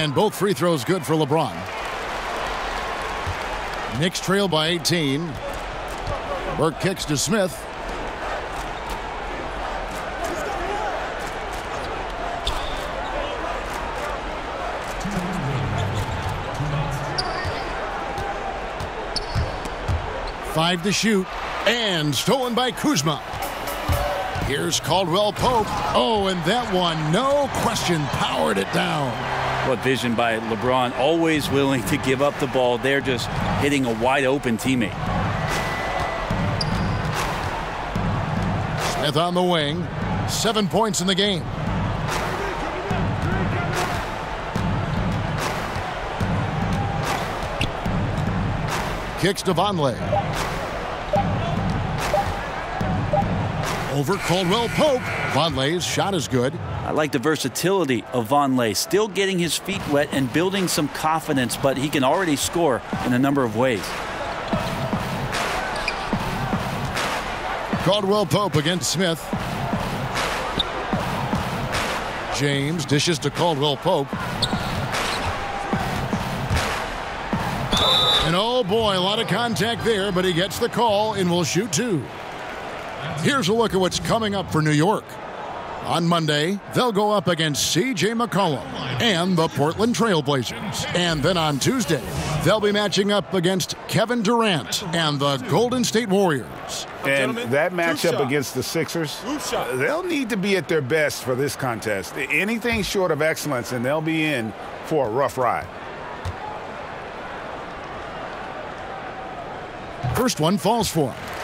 Speaker 5: And both free throws good for LeBron. Knicks trail by 18. Burke kicks to Smith. Five to shoot. And stolen by Kuzma. Here's Caldwell Pope. Oh, and that one, no question, powered it down.
Speaker 8: What vision by LeBron, always willing to give up the ball. They're just hitting a wide open teammate.
Speaker 5: Smith on the wing. Seven points in the game. Kicks to Vonleh. Over Caldwell Pope. Vonleh's shot is good.
Speaker 8: I like the versatility of Vonleh, still getting his feet wet and building some confidence, but he can already score in a number of ways.
Speaker 5: Caldwell Pope against Smith. James dishes to Caldwell Pope. And oh boy, a lot of contact there, but he gets the call and will shoot two. Here's a look at what's coming up for New York. On Monday, they'll go up against C.J. McCollum and the Portland Trailblazers. And then on Tuesday, they'll be matching up against Kevin Durant and the Golden State Warriors.
Speaker 10: And that matchup against the Sixers, they'll need to be at their best for this contest. Anything short of excellence, and they'll be in for a rough ride.
Speaker 5: First one falls for him.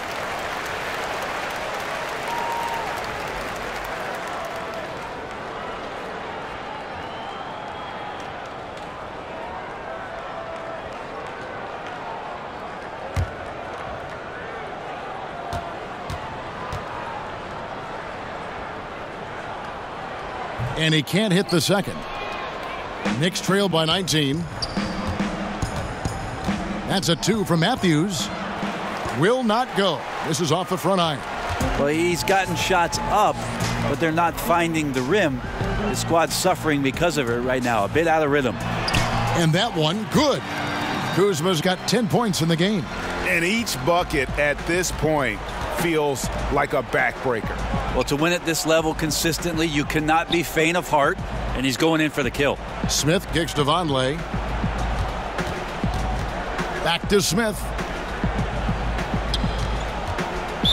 Speaker 5: He can't hit the second. Knicks trail by 19. That's a two from Matthews. Will not go. This is off the front iron.
Speaker 8: Well, he's gotten shots up, but they're not finding the rim. The squad's suffering because of it right now, a bit out of rhythm.
Speaker 5: And that one, good. Kuzma's got 10 points in the game.
Speaker 10: And each bucket at this point feels like a backbreaker.
Speaker 8: Well, to win at this level consistently, you cannot be faint of heart, and he's going in for the kill.
Speaker 5: Smith kicks to Vonleh. Back to Smith.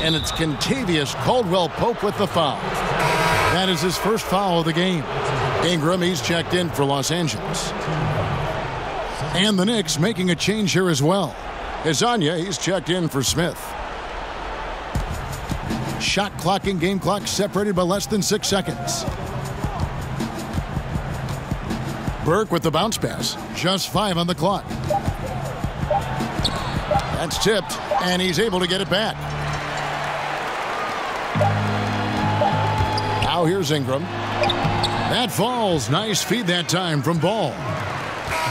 Speaker 5: And it's Kentavious Caldwell Pope with the foul. That is his first foul of the game. Ingram, he's checked in for Los Angeles. And the Knicks making a change here as well. Hezonja, he's checked in for Smith. Shot clock and game clock separated by less than six seconds. Burke with the bounce pass. Just five on the clock. That's tipped, and he's able to get it back. Now here's Ingram. That falls. Nice feed that time from Ball.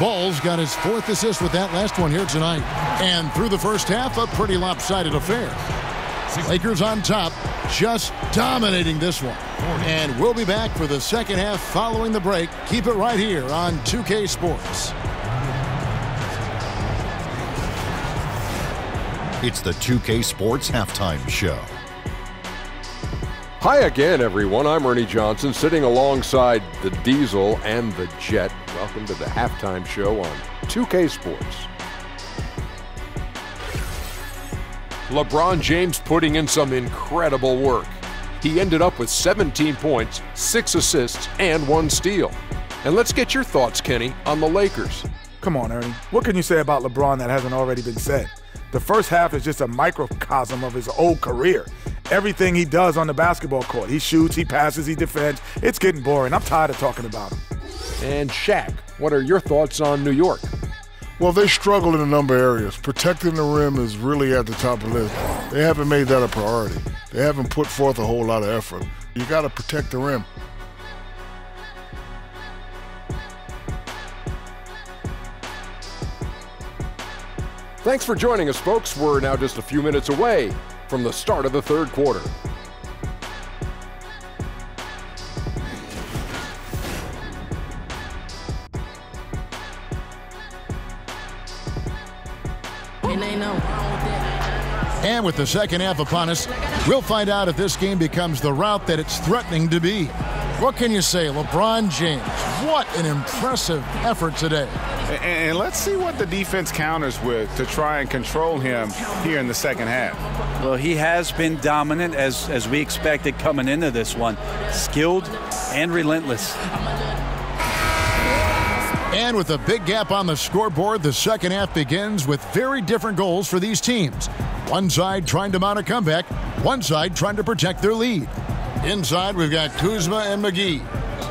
Speaker 5: Ball's got his fourth assist with that last one here tonight. And through the first half, a pretty lopsided affair. Lakers on top, just dominating this one. And we'll be back for the second half following the break. Keep it right here on 2K Sports.
Speaker 1: It's the 2K Sports Halftime Show.
Speaker 2: Hi again, everyone. I'm Ernie Johnson, sitting alongside the Diesel and the Jet. Welcome to the halftime show on 2K Sports. LeBron James putting in some incredible work. He ended up with 17 points, 6 assists, and 1 steal. And let's get your thoughts, Kenny, on the Lakers.
Speaker 3: Come on, Ernie. What can you say about LeBron that hasn't already been said? The first half is just a microcosm of his old career. Everything he does on the basketball court. He shoots, he passes, he defends. It's getting boring. I'm tired of talking about him.
Speaker 2: And Shaq, what are your thoughts on New York?
Speaker 4: Well, they struggle in a number of areas. Protecting the rim is really at the top of the list. They haven't made that a priority. They haven't put forth a whole lot of effort. You got to protect the rim.
Speaker 2: Thanks for joining us, folks. We're now just a few minutes away from the start of the third quarter.
Speaker 5: And with the second half upon us, we'll find out if this game becomes the route that it's threatening to be. What can you say, LeBron James? What an impressive effort today.
Speaker 10: And let's see what the defense counters with to try and control him here in the second half.
Speaker 8: Well, he has been dominant as, as we expected coming into this one. Skilled and relentless.
Speaker 5: And with a big gap on the scoreboard, the second half begins with very different goals for these teams. One side trying to mount a comeback, one side trying to protect their lead. Inside, we've got Kuzma and McGee.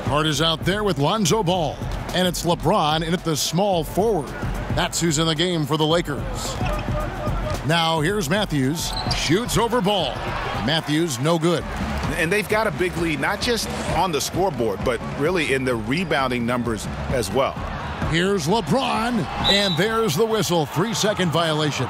Speaker 5: Hart is out there with Lonzo Ball. And it's LeBron in at the small forward. That's who's in the game for the Lakers. Now here's Matthews. Shoots over Ball. Matthews, no good.
Speaker 10: And they've got a big lead, not just on the scoreboard, but really in the rebounding numbers as well.
Speaker 5: Here's LeBron, and there's the whistle. Three second violation.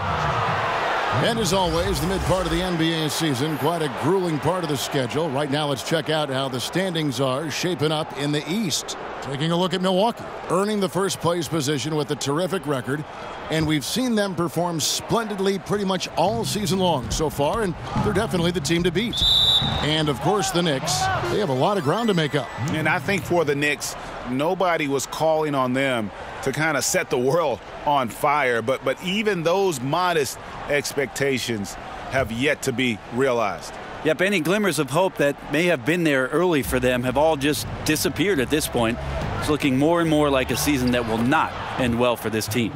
Speaker 5: And as always, the mid part of the NBA season, quite a grueling part of the schedule. Right now, let's check out how the standings are shaping up in the East. Taking a look at Milwaukee, earning the first place position with a terrific record. And we've seen them perform splendidly pretty much all season long so far, and they're definitely the team to beat. And of course, the Knicks, they have a lot of ground to make up.
Speaker 10: And I think for the Knicks, nobody was calling on them to kind of set the world on fire. But but even those modest expectations have yet to be realized.
Speaker 8: Yep, any glimmers of hope that may have been there early for them have all just disappeared at this point. It's looking more and more like a season that will not end well for this team.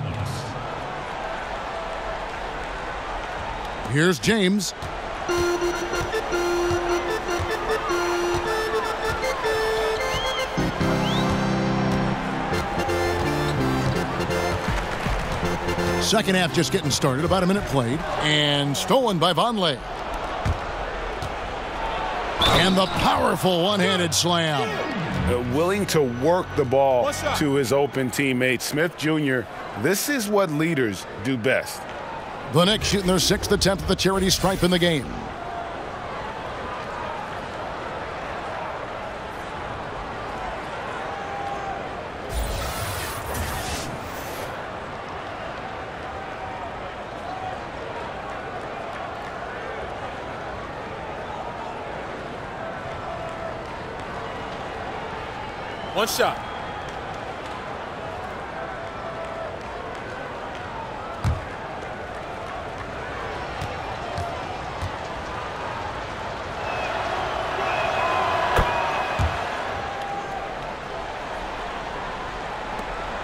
Speaker 5: Here's James. Second half just getting started, about a minute played, and stolen by Vonleh. And the powerful one-handed slam.
Speaker 10: Uh, willing to work the ball to his open teammate, Smith Jr. This is what leaders do best.
Speaker 5: The Knicks shooting their sixth attempt at the charity stripe in the game.
Speaker 9: One shot.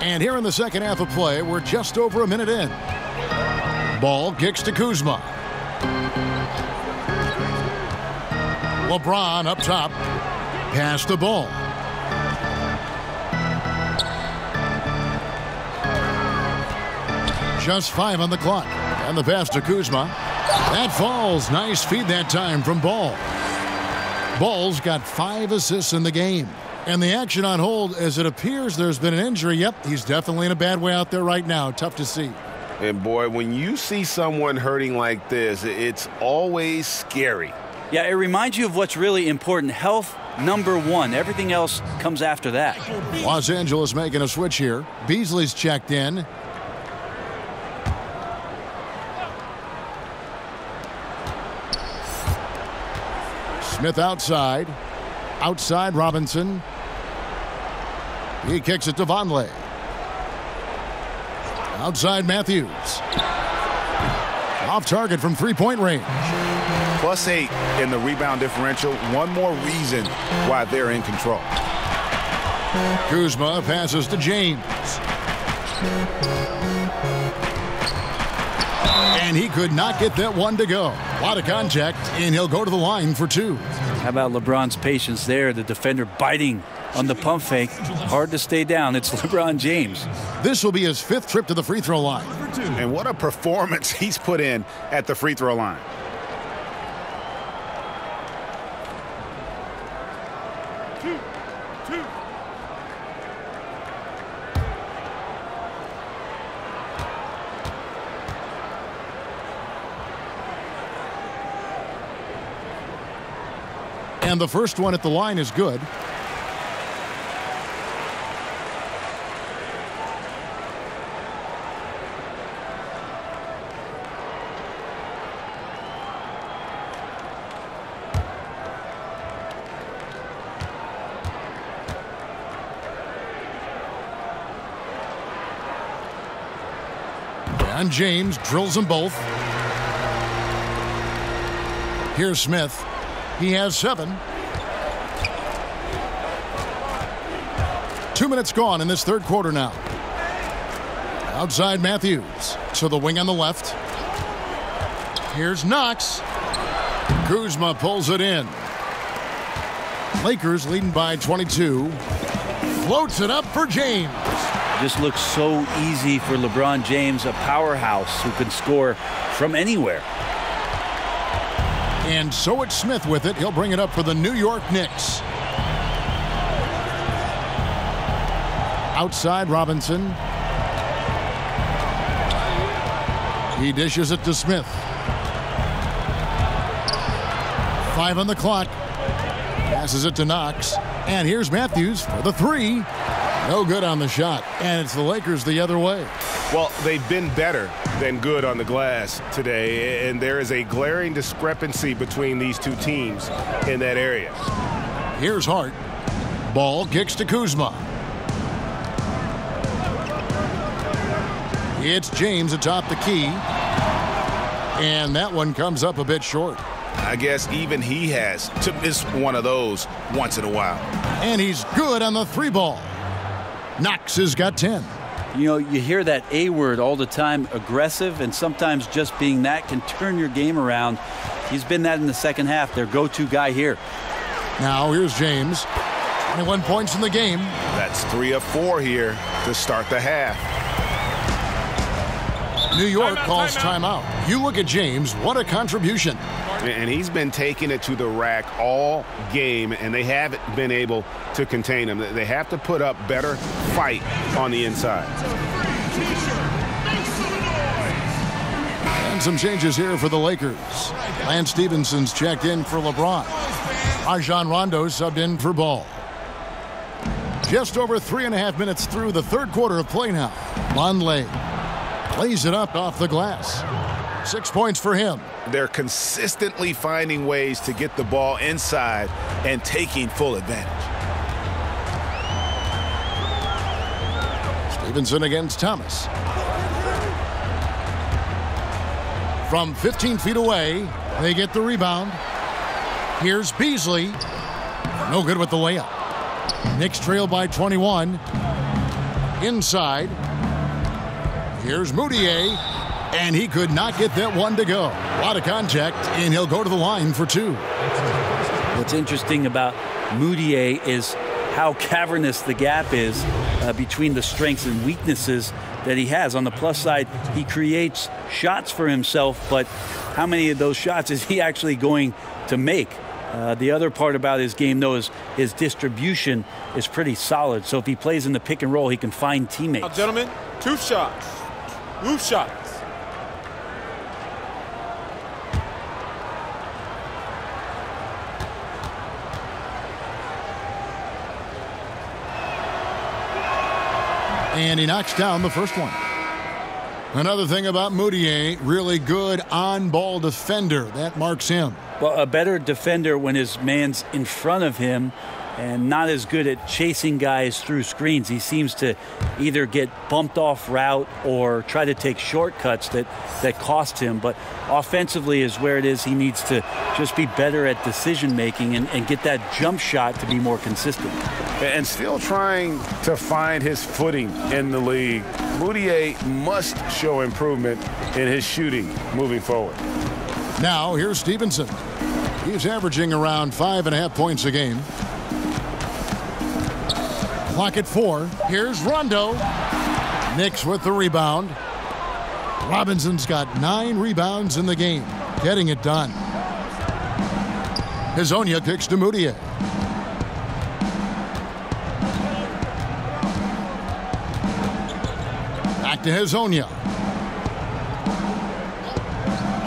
Speaker 5: And here in the second half of play, we're just over a minute in. Ball kicks to Kuzma. LeBron up top. Pass the ball. Just five on the clock. And the pass to Kuzma. That falls. Nice feed that time from Ball. Ball's got five assists in the game. And the action on hold as it appears there's been an injury. Yep, he's definitely in a bad way out there right now. Tough to see.
Speaker 6: And boy, when you see someone hurting like this, it's always scary.
Speaker 8: Yeah, it reminds you of what's really important. Health, number one. Everything else comes after that.
Speaker 5: Los Angeles making a switch here. Beasley's checked in. Smith outside. Outside Robinson. He kicks it to Vonleh. Outside Matthews. off target from three-point range.
Speaker 10: Plus eight in the rebound differential. One more reason why they're in control.
Speaker 5: Kuzma passes to James. And he could not get that one to go. A lot of contact, and he'll go to the line for two.
Speaker 8: How about LeBron's patience there? The defender biting on the pump fake. Hard to stay down. It's LeBron James.
Speaker 5: This will be his fifth trip to the free throw line.
Speaker 10: And what a performance he's put in at the free throw line.
Speaker 5: And the first one at the line is good. And James drills them both. Here's Smith. He has seven. Two minutes gone in this third quarter now. Outside Matthews. To the wing on the left. Here's Knox. Kuzma pulls it in. Lakers leading by 22. Floats it up for James.
Speaker 8: Just looks so easy for LeBron James, a powerhouse who can score from anywhere.
Speaker 5: And so it's Smith with it. He'll bring it up for the New York Knicks. Outside Robinson. He dishes it to Smith. Five on the clock. Passes it to Knox. And here's Matthews for the three. No good on the shot. And it's the Lakers the other way.
Speaker 6: Well, they've been better than good on the glass today, and there is a glaring discrepancy between these two teams in that area.
Speaker 5: Here's Hart. Ball kicks to Kuzma. It's James atop the key. And that one comes up a bit short.
Speaker 10: I guess even he has to miss one of those once in a while.
Speaker 5: And he's good on the three ball. Knox has got 10.
Speaker 8: You know, you hear that A word all the time aggressive, and sometimes just being that can turn your game around. He's been that in the second half, their go to guy here.
Speaker 5: Now here's James. 21 points in the game.
Speaker 10: That's three of four here to start the half.
Speaker 5: New York timeout, calls timeout. timeout. You look at James, what a contribution.
Speaker 6: And he's been taking it to the rack all game, and they haven't been able to contain him. They have to put up better fight on the inside.
Speaker 5: And some changes here for the Lakers. Lance Stephenson's checked in for LeBron. Rajon Rondo subbed in for Ball. Just over three and a half minutes through the third quarter of play now. Longley Plays it up off the glass. Six points for him.
Speaker 10: They're consistently finding ways to get the ball inside and taking full advantage.
Speaker 5: Stephenson against Thomas. From 15 feet away, they get the rebound. Here's Beasley. No good with the layup. Knicks trail by 21. Inside. Here's Mudiay, and he could not get that one to go. A lot of contact, and he'll go to the line for two.
Speaker 8: What's interesting about Mudiay is how cavernous the gap is uh, between the strengths and weaknesses that he has. On the plus side, he creates shots for himself, but how many of those shots is he actually going to make? Uh, the other part about his game, though, is his distribution is pretty solid. So if he plays in the pick and roll, he can find teammates.
Speaker 9: Now, gentlemen, two shots. Loose shots.
Speaker 5: And he knocks down the first one. Another thing about Mudiay, really good on-ball defender. That marks him.
Speaker 8: Well, a better defender when his man's in front of him and not as good at chasing guys through screens. He seems to either get bumped off route or try to take shortcuts that, that cost him. But offensively is where it is he needs to just be better at decision making and, and get that jump shot to be more consistent.
Speaker 6: And still trying to find his footing in the league. Mudiay must show improvement in his shooting moving forward.
Speaker 5: Now, here's Stephenson. He's averaging around five and a half points a game. Clock at four. Here's Rondo. Knicks with the rebound. Robinson's got nine rebounds in the game, getting it done. Hezonja kicks to Mudiay. Back to Hezonja.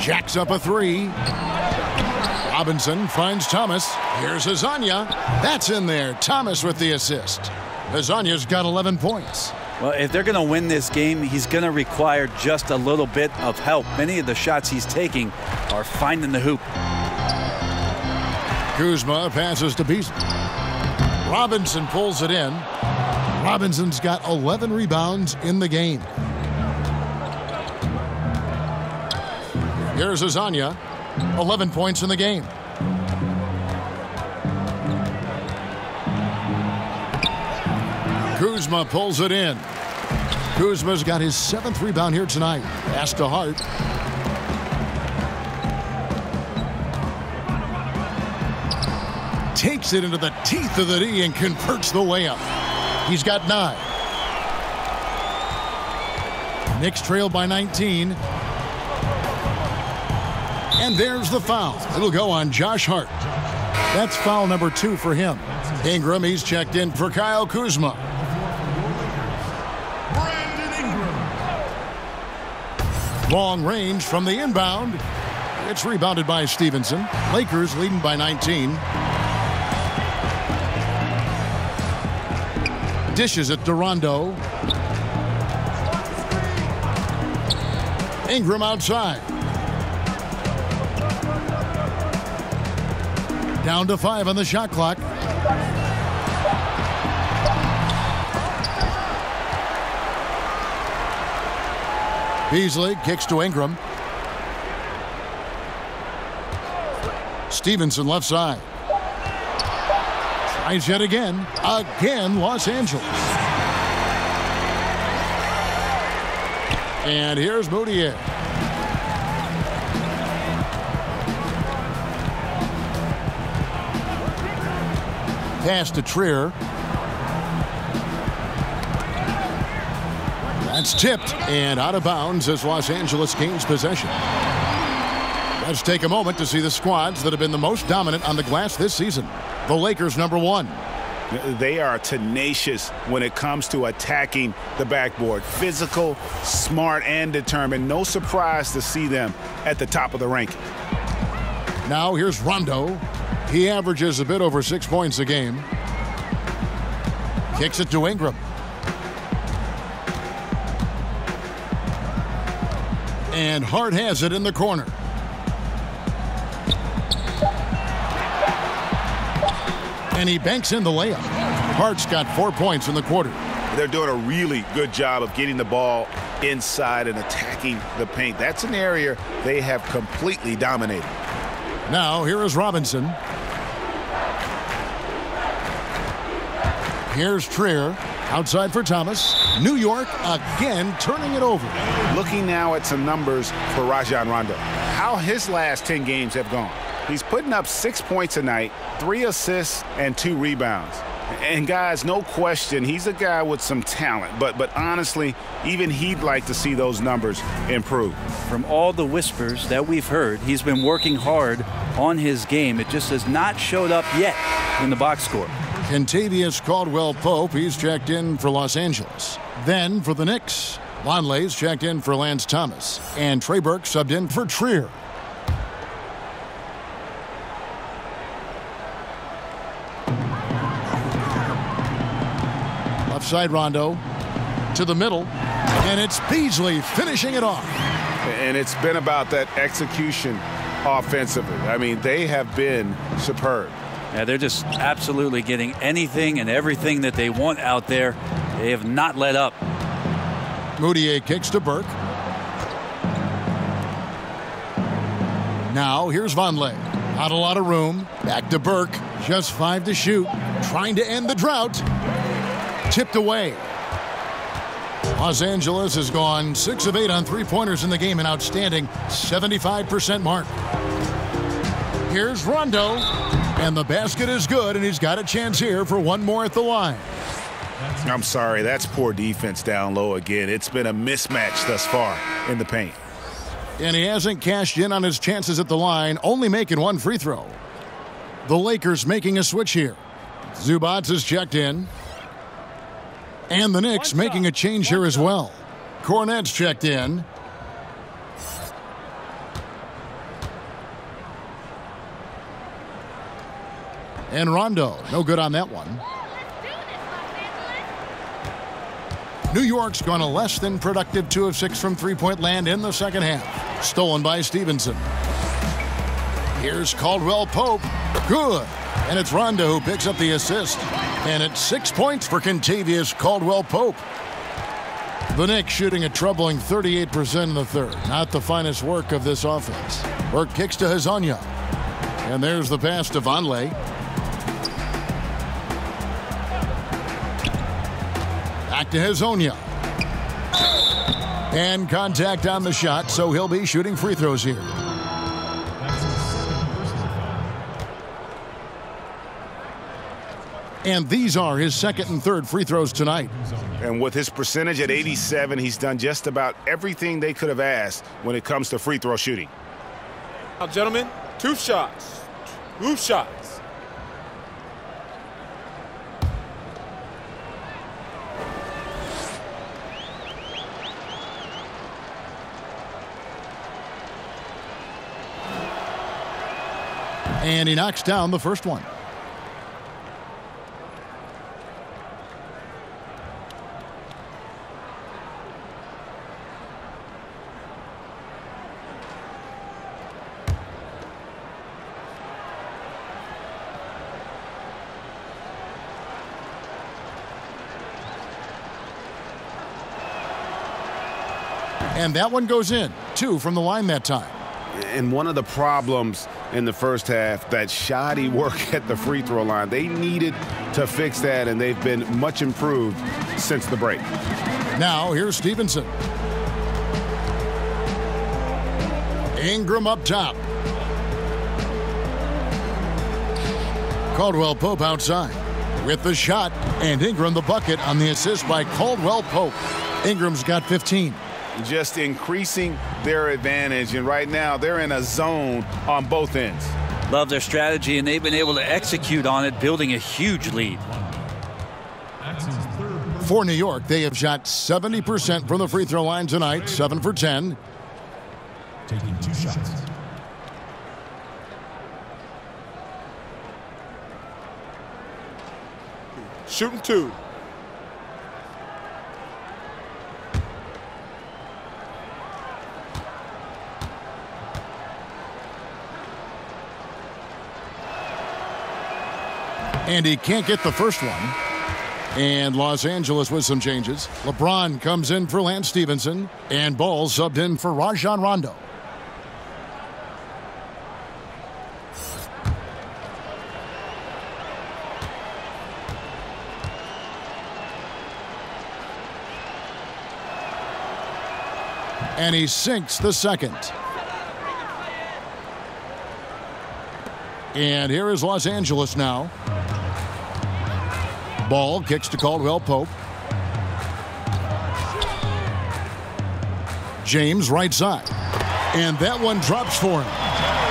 Speaker 5: Jacks up a three. Robinson finds Thomas. Here's Hezonja. That's in there. Thomas with the assist. Hezonja's got 11 points.
Speaker 8: Well, if they're going to win this game, he's going to require just a little bit of help. Many of the shots he's taking are finding the hoop.
Speaker 5: Kuzma passes to Beasley. Robinson pulls it in. Robinson's got 11 rebounds in the game. Here's Hezonja. 11 points in the game. Kuzma pulls it in. Kuzma's got his seventh rebound here tonight. Pass to Hart. Takes it into the teeth of the D and converts the layup. He's got nine. Knicks trail by 19. And there's the foul. It'll go on Josh Hart. That's foul number two for him. Ingram, he's checked in for Kyle Kuzma. Long range from the inbound. It's rebounded by Stephenson. Lakers leading by 19. Dishes it to Rondo. Ingram outside. Down to five on the shot clock. Beasley kicks to Ingram. Stephenson left side. Tries yet again. Again, Los Angeles. And here's Mudiay. Pass to Trier. That's tipped and out of bounds as Los Angeles gains possession. Let's take a moment to see the squads that have been the most dominant on the glass this season. The Lakers, number one.
Speaker 10: They are tenacious when it comes to attacking the backboard. Physical, smart, and determined. No surprise to see them at the top of the ranking.
Speaker 5: Now here's Rondo. He averages a bit over six points a game. Kicks it to Ingram. And Hart has it in the corner. And he banks in the layup. Hart's got four points in the quarter.
Speaker 10: They're doing a really good job of getting the ball inside and attacking the paint. That's an area they have completely dominated.
Speaker 5: Now, here is Robinson. Here's Trier. Outside for Thomas. New York again turning it over.
Speaker 10: Looking now at some numbers for Rajon Rondo. How his last 10 games have gone. He's putting up six points a night, three assists, and two rebounds. And guys, no question, he's a guy with some talent. But but honestly, even he'd like to see those numbers improve.
Speaker 8: From all the whispers that we've heard, he's been working hard on his game. It just has not showed up yet in the box score.
Speaker 5: Kentavious Caldwell Pope, he's checked in for Los Angeles. Then for the Knicks, Longley's checked in for Lance Thomas. And Trey Burke subbed in for Trier. Left side Rondo to the middle. And it's Beasley finishing it off.
Speaker 6: And it's been about that execution offensively. I mean, they have been superb.
Speaker 8: Yeah, they're just absolutely getting anything and everything that they want out there. They have not let up.
Speaker 5: Mudiay kicks to Burke. Now here's Vonleh. Not a lot of room. Back to Burke. Just five to shoot. Trying to end the drought. Tipped away. Los Angeles has gone 6 of 8 on three-pointers in the game, an outstanding 75% mark. Here's Rondo, and the basket is good, and he's got a chance here for one more at the line.
Speaker 10: I'm sorry, that's poor defense down low again. It's been a mismatch thus far in the paint.
Speaker 5: And he hasn't cashed in on his chances at the line, only making one free throw. The Lakers making a switch here. Zubac is checked in. And the Knicks making a change here as well. Kornet's checked in. And Rondo, no good on that one. New York's gone a less than productive 2 of 6 from three-point land in the second half. Stolen by Stephenson. Here's Caldwell Pope. Good. And it's Rondo who picks up the assist. And it's six points for Kentavious Caldwell Pope. The Knicks shooting a troubling 38% in the third. Not the finest work of this offense. Burke kicks to Hezonja. And there's the pass to Vonleh. Back to Hezonja. And contact on the shot, so he'll be shooting free throws here. And these are his second and third free throws tonight.
Speaker 10: And with his percentage at 87, he's done just about everything they could have asked when it comes to free throw shooting.
Speaker 9: Now, gentlemen, two shots. Two shots.
Speaker 5: And he knocks down the first one. And that one goes in. Two from the line that time.
Speaker 6: And one of the problems in the first half, that shoddy work at the free throw line, they needed to fix that, and they've been much improved since the break.
Speaker 5: Now, here's Stephenson. Ingram up top. Caldwell Pope outside with the shot, and Ingram the bucket on the assist by Caldwell Pope. Ingram's got 15
Speaker 10: just increasing their advantage. And right now, they're in a zone on both ends.
Speaker 8: Love their strategy, and they've been able to execute on it, building a huge lead.
Speaker 5: For New York, they have shot 70% from the free throw line tonight, 7 for 10.
Speaker 13: Taking two shots.
Speaker 9: Shooting two.
Speaker 5: And he can't get the first one. And Los Angeles with some changes. LeBron comes in for Lance Stephenson. And Ball subbed in for Rajon Rondo. And he sinks the second. And here is Los Angeles now. Ball kicks to Caldwell Pope. James right side. And that one drops for him.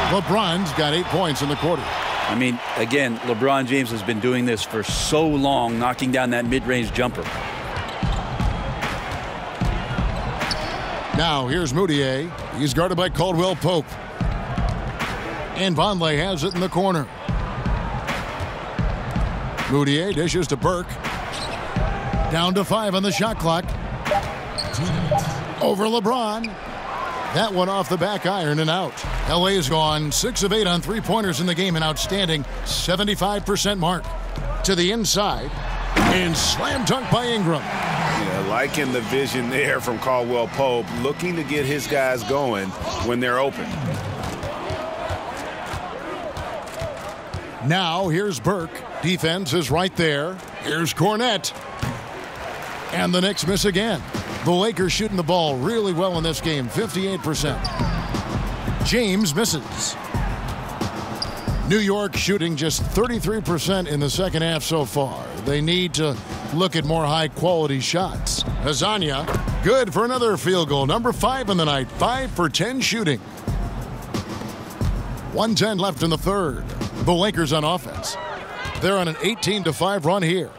Speaker 5: LeBron's got eight points in the quarter.
Speaker 8: I mean, again, LeBron James has been doing this for so long, knocking down that mid-range jumper.
Speaker 5: Now, here's Mudiay. He's guarded by Caldwell Pope. And Vonleh has it in the corner. Mudiay dishes to Burke. Down to five on the shot clock. Over LeBron. That one off the back iron and out. LA is gone 6 of 8 on three pointers in the game, an outstanding 75% mark. To the inside, and slam dunk by Ingram.
Speaker 10: Yeah, liking the vision there from Caldwell Pope, looking to get his guys going when they're open.
Speaker 5: Now here's Burke. Defense is right there. Here's Kornet. And the Knicks miss again. The Lakers shooting the ball really well in this game, 58%. James misses. New York shooting just 33% in the second half so far. They need to look at more high quality shots. Hezonja, good for another field goal. Number five in the night, five for 10 shooting. 110 left in the third. The Lakers on offense. They're on an 18 to 5 run here.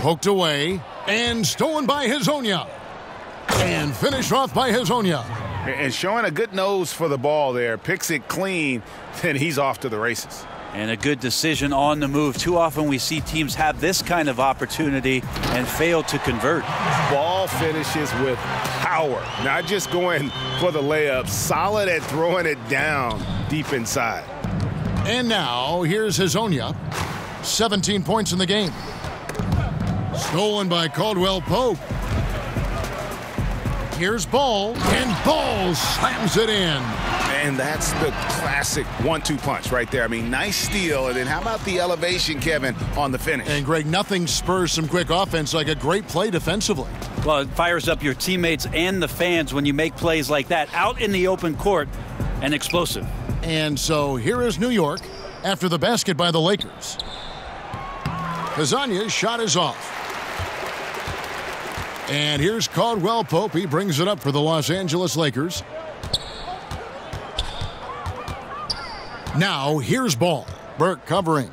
Speaker 5: Poked away and stolen by Hezonja. And finished off by Hezonja.
Speaker 10: And showing a good nose for the ball there. Picks it clean, then he's off to the races.
Speaker 8: And a good decision on the move. Too often we see teams have this kind of opportunity and fail to convert.
Speaker 10: Ball finishes with power, not just going for the layup, solid at throwing it down deep inside.
Speaker 5: And now here's Hezonja. 17 points in the game. Stolen by Caldwell Pope. Here's Ball, and Ball slams it in.
Speaker 10: And that's the classic one-two punch right there. I mean, nice steal, and then how about the elevation, Kevin, on the finish?
Speaker 5: And Greg, nothing spurs some quick offense like a great play defensively.
Speaker 8: Well, it fires up your teammates and the fans when you make plays like that out in the open court and explosive.
Speaker 5: And so here is New York after the basket by the Lakers. Hezonja's shot is off. And here's Caldwell Pope. He brings it up for the Los Angeles Lakers. Now here's ball. Burke covering.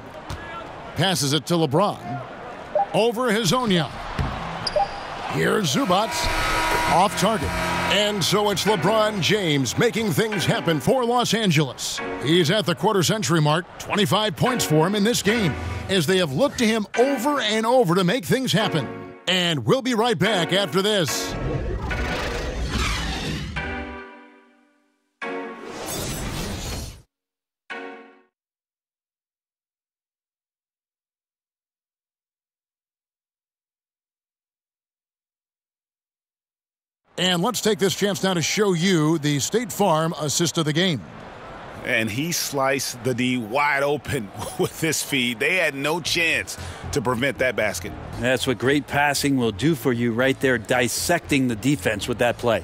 Speaker 5: Passes it to LeBron. Over Hezonja. Here's Zubac. Off target. And so it's LeBron James making things happen for Los Angeles. He's at the quarter century mark, 25 points for him in this game, as they have looked to him over and over to make things happen. And we'll be right back after this. And let's take this chance now to show you the State Farm assist of the game.
Speaker 10: And he sliced the D wide open with this feed. They had no chance to prevent that basket.
Speaker 8: That's what great passing will do for you right there, dissecting the defense with that play.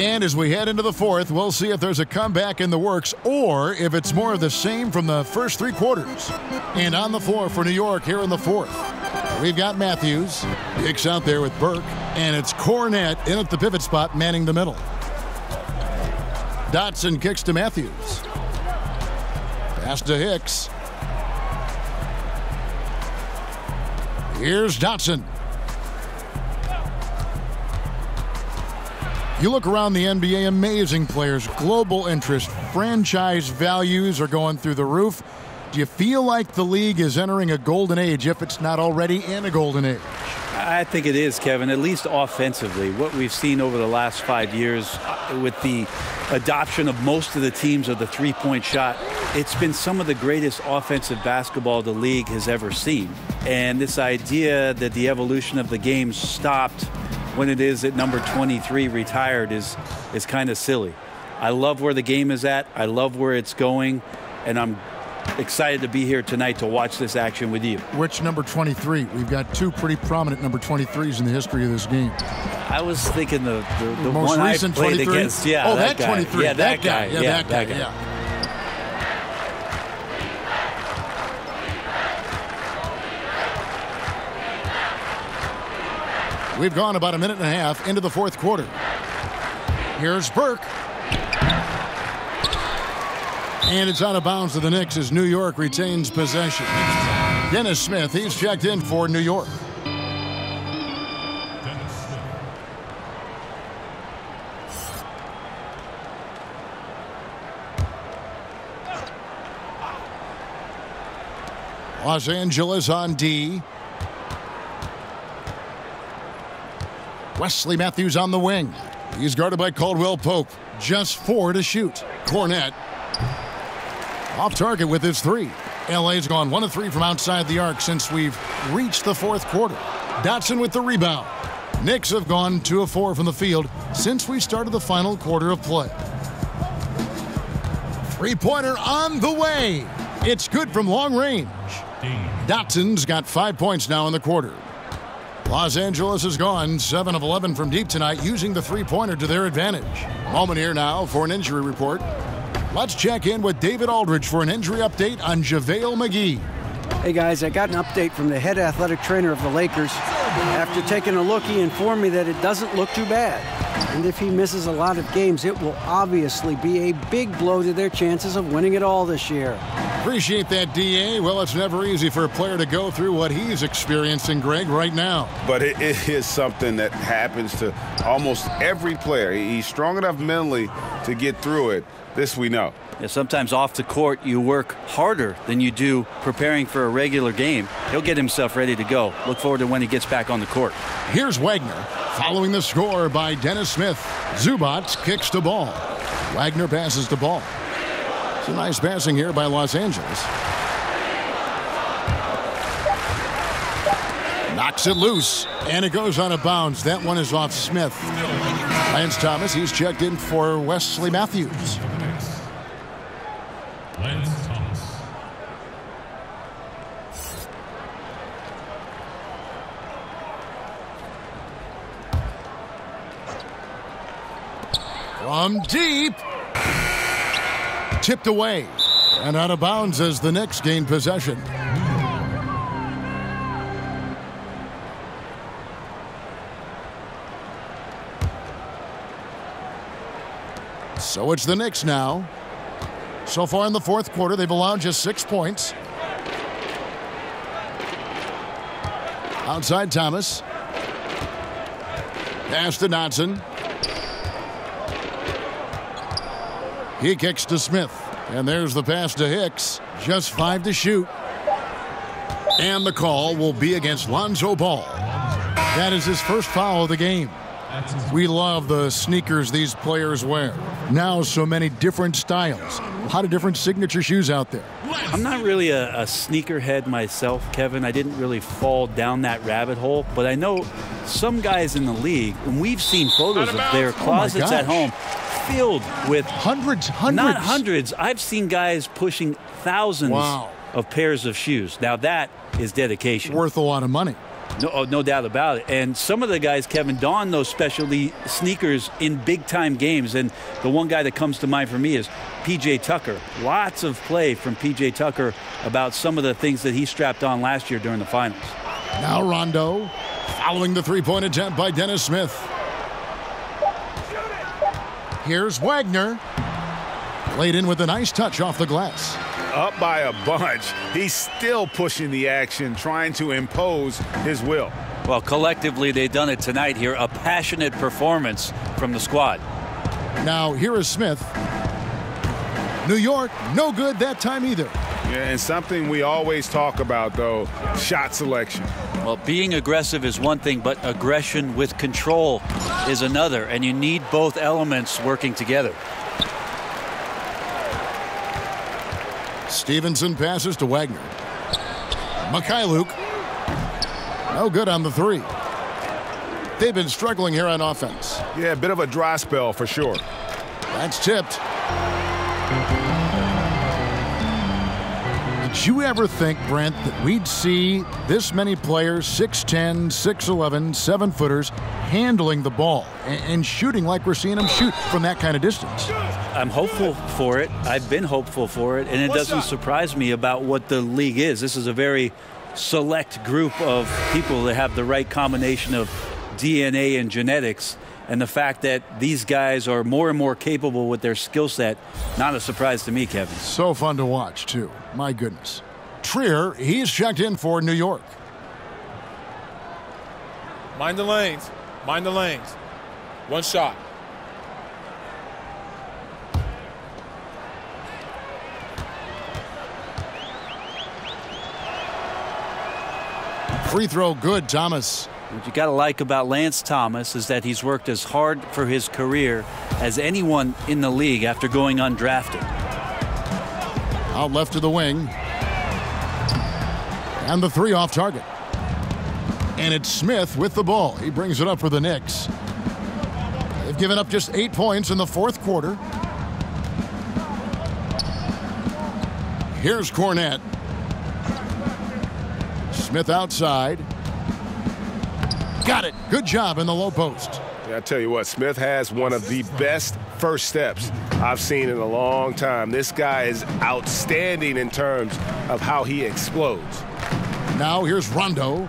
Speaker 5: And as we head into the fourth, we'll see if there's a comeback in the works or if it's more of the same from the first three quarters. And on the floor for New York here in the fourth, we've got Matthews. Kicks out there with Burke. And it's Kornet in at the pivot spot, manning the middle. Dotson kicks to Matthews. Pass to Hicks. Here's Dotson. You look around the NBA, amazing players, global interest, franchise values are going through the roof. Do you feel like the league is entering a golden age if it's not already in a golden age?
Speaker 8: I think it is, Kevin, at least offensively. What we've seen over the last five years uh, with the adoption of most of the teams of the three point shot, it's been some of the greatest offensive basketball the league has ever seen. And this idea that the evolution of the game stopped when it is at number 23 retired is is kind of silly. I love where the game is at. I love where it's going, and I'm excited to be here tonight to watch this action with you.
Speaker 5: Which number 23? We've got two pretty prominent number 23s in the history of this game.
Speaker 8: I was thinking the the, the,
Speaker 5: most
Speaker 8: one
Speaker 5: recent
Speaker 8: I played
Speaker 5: 23?
Speaker 8: against. Yeah,
Speaker 5: oh,
Speaker 8: that,
Speaker 5: that,
Speaker 8: guy.
Speaker 5: 23.
Speaker 8: Yeah, that, guy.
Speaker 5: Yeah,
Speaker 8: Yeah,
Speaker 5: that guy.
Speaker 8: guy.
Speaker 5: Yeah. We've gone about a minute and a half into the fourth quarter. Here's Burke. And it's out of bounds to the Knicks as New York retains possession. Dennis Smith, he's checked in for New York. Los Angeles on D. Wesley Matthews on the wing. He's guarded by Caldwell Pope. Just four to shoot. Kornet off target with his three. LA's gone one of three from outside the arc since we've reached the fourth quarter. Dotson with the rebound. Knicks have gone two of four from the field since we started the final quarter of play. Three pointer on the way. It's good from long range. Dotson's got five points now in the quarter. Los Angeles has gone 7 of 11 from deep tonight using the three pointer to their advantage. Moment here now for an injury report. Let's check in with David Aldridge for an injury update on JaVale McGee.
Speaker 7: Hey guys, I got an update from the head athletic trainer of the Lakers. After taking a look, he informed me that it doesn't look too bad. And if he misses a lot of games, it will obviously be a big blow to their chances of winning it all this year.
Speaker 5: Appreciate that, DA. Well, it's never easy for a player to go through what he's experiencing, Greg, right now.
Speaker 10: But it, it is something that happens to almost every player. He's strong enough mentally to get through it. This we know.
Speaker 8: Yeah, sometimes off the court, you work harder than you do preparing for a regular game. He'll get himself ready to go. Look forward to when he gets back on the court.
Speaker 5: Here's Wagner following the score by Dennis Smith. Zubac kicks the ball. Wagner passes the ball. It's a nice passing here by Los Angeles. Knocks it loose, and it goes on a bounce. That one is off Smith. Lance Thomas, he's checked in for Wesley Matthews.
Speaker 13: Lance Thomas.
Speaker 5: From deep. Tipped away. And out of bounds as the Knicks gain possession. So it's the Knicks now. So far in the fourth quarter, they've allowed just six points. Outside Thomas. Pass to Dotson. He kicks to Smith. And there's the pass to Hicks. Just five to shoot. And the call will be against Lonzo Ball. That is his first foul of the game. We love the sneakers these players wear. Now, so many different styles. A lot of different signature shoes out there.
Speaker 8: I'm not really a, a sneakerhead myself, Kevin. I didn't really fall down that rabbit hole, but I know some guys in the league, and we've seen photos of their closets at home filled with
Speaker 5: hundreds, hundreds.
Speaker 8: Not hundreds. I've seen guys pushing thousands
Speaker 5: Wow.
Speaker 8: of pairs of shoes. Now that is dedication.
Speaker 5: Worth a lot of money.
Speaker 8: No, oh, no doubt about it. And some of the guys, Kevin, don those specialty sneakers in big time games. And the one guy that comes to mind for me is PJ Tucker. Lots of play from PJ Tucker about some of the things that he strapped on last year during the finals.
Speaker 5: Now Rondo following the three-point attempt by Dennis Smith. Here's Wagner. Laid in with a nice touch off the glass.
Speaker 10: Up by a bunch. He's still pushing the action, trying to impose his will.
Speaker 8: Well, collectively, they've done it tonight here. A passionate performance from the squad.
Speaker 5: Now here is Smith. New York, no good that time either.
Speaker 10: Yeah, and something we always talk about, though, shot selection.
Speaker 8: Well, being aggressive is one thing, but aggression with control is another, and you need both elements working together.
Speaker 5: Stephenson passes to Wagner. Mykhailiuk. No good on the three. They've been struggling here on offense.
Speaker 10: Yeah, a bit of a dry spell for sure.
Speaker 5: That's tipped. Did you ever think, Brent, that we'd see this many players, 6'10, 6'11, 7 footers, handling the ball and, and shooting like we're seeing them shoot from that kind of distance?
Speaker 8: I'm hopeful for it. I've been hopeful for it, and it doesn't surprise me about what the league is. This is a very select group of people that have the right combination of DNA and genetics. And the fact that these guys are more and more capable with their skill set, not a surprise to me, Kevin.
Speaker 5: So fun to watch, too. My goodness. Trier, he's checked in for New York.
Speaker 9: Mind the lanes. Mind the lanes. One shot.
Speaker 5: Free throw good, Thomas.
Speaker 8: What you got to like about Lance Thomas is that he's worked as hard for his career as anyone in the league after going undrafted.
Speaker 5: Out left to the wing. And the three off target. And it's Smith with the ball. He brings it up for the Knicks. They've given up just eight points in the fourth quarter. Here's Kornet. Smith outside. Got it. Good job in the low post.
Speaker 6: Yeah, I tell you what, Smith has one of the best first steps I've seen in a long time. This guy is outstanding in terms of how he explodes.
Speaker 5: Now here's Rondo.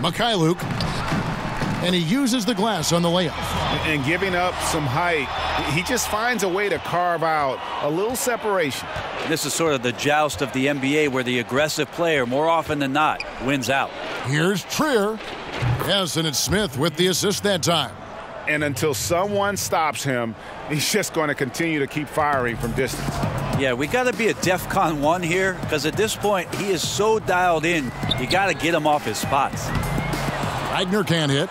Speaker 5: Mykhailiuk. And he uses the glass on the layup.
Speaker 10: And giving up some height, he just finds a way to carve out a little separation.
Speaker 8: This is sort of the joust of the NBA where the aggressive player, more often than not, wins out.
Speaker 5: Here's Trier. Yes, and it's Smith with the assist that time.
Speaker 10: And until someone stops him, he's just going to continue to keep firing from distance.
Speaker 8: Yeah, we got to be a DEFCON 1 here because at this point, he is so dialed in, you got to get him off his spots.
Speaker 5: Wagner can't hit.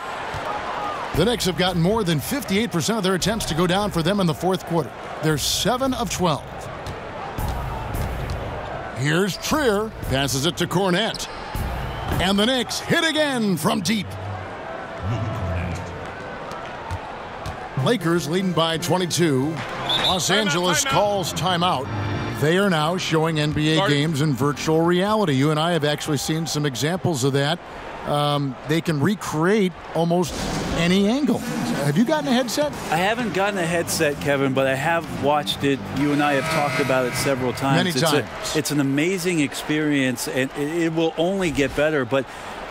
Speaker 5: The Knicks have gotten more than 58% of their attempts to go down for them in the fourth quarter. They're 7 of 12. Here's Trier. Passes it to Kornet. And the Knicks hit again from deep. Lakers leading by 22. Los Angeles calls timeout. They are now showing NBA games in virtual reality. You and I have actually seen some examples of that. Um, they can recreate almost any angle. Have you gotten a headset?
Speaker 8: I haven't gotten a headset, Kevin, but I have watched it. You and I have talked about it several times.
Speaker 5: Many
Speaker 8: it's
Speaker 5: times.
Speaker 8: A, it's an amazing experience, and it, it will only get better. But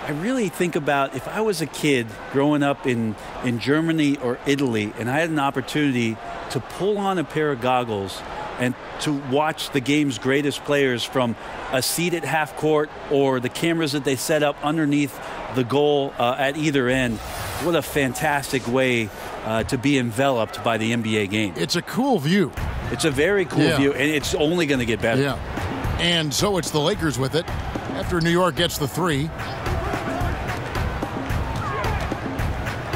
Speaker 8: I really think about if I was a kid growing up in, in Germany or Italy, and I had an opportunity to pull on a pair of goggles and to watch the game's greatest players from a seat at half court or the cameras that they set up underneath the goal uh, at either end. What a fantastic way uh, to be enveloped by the NBA game.
Speaker 5: It's a cool view.
Speaker 8: It's a very cool
Speaker 5: Yeah.
Speaker 8: view, and it's only going to get better.
Speaker 5: Yeah. And so it's the Lakers with it after New York gets the three.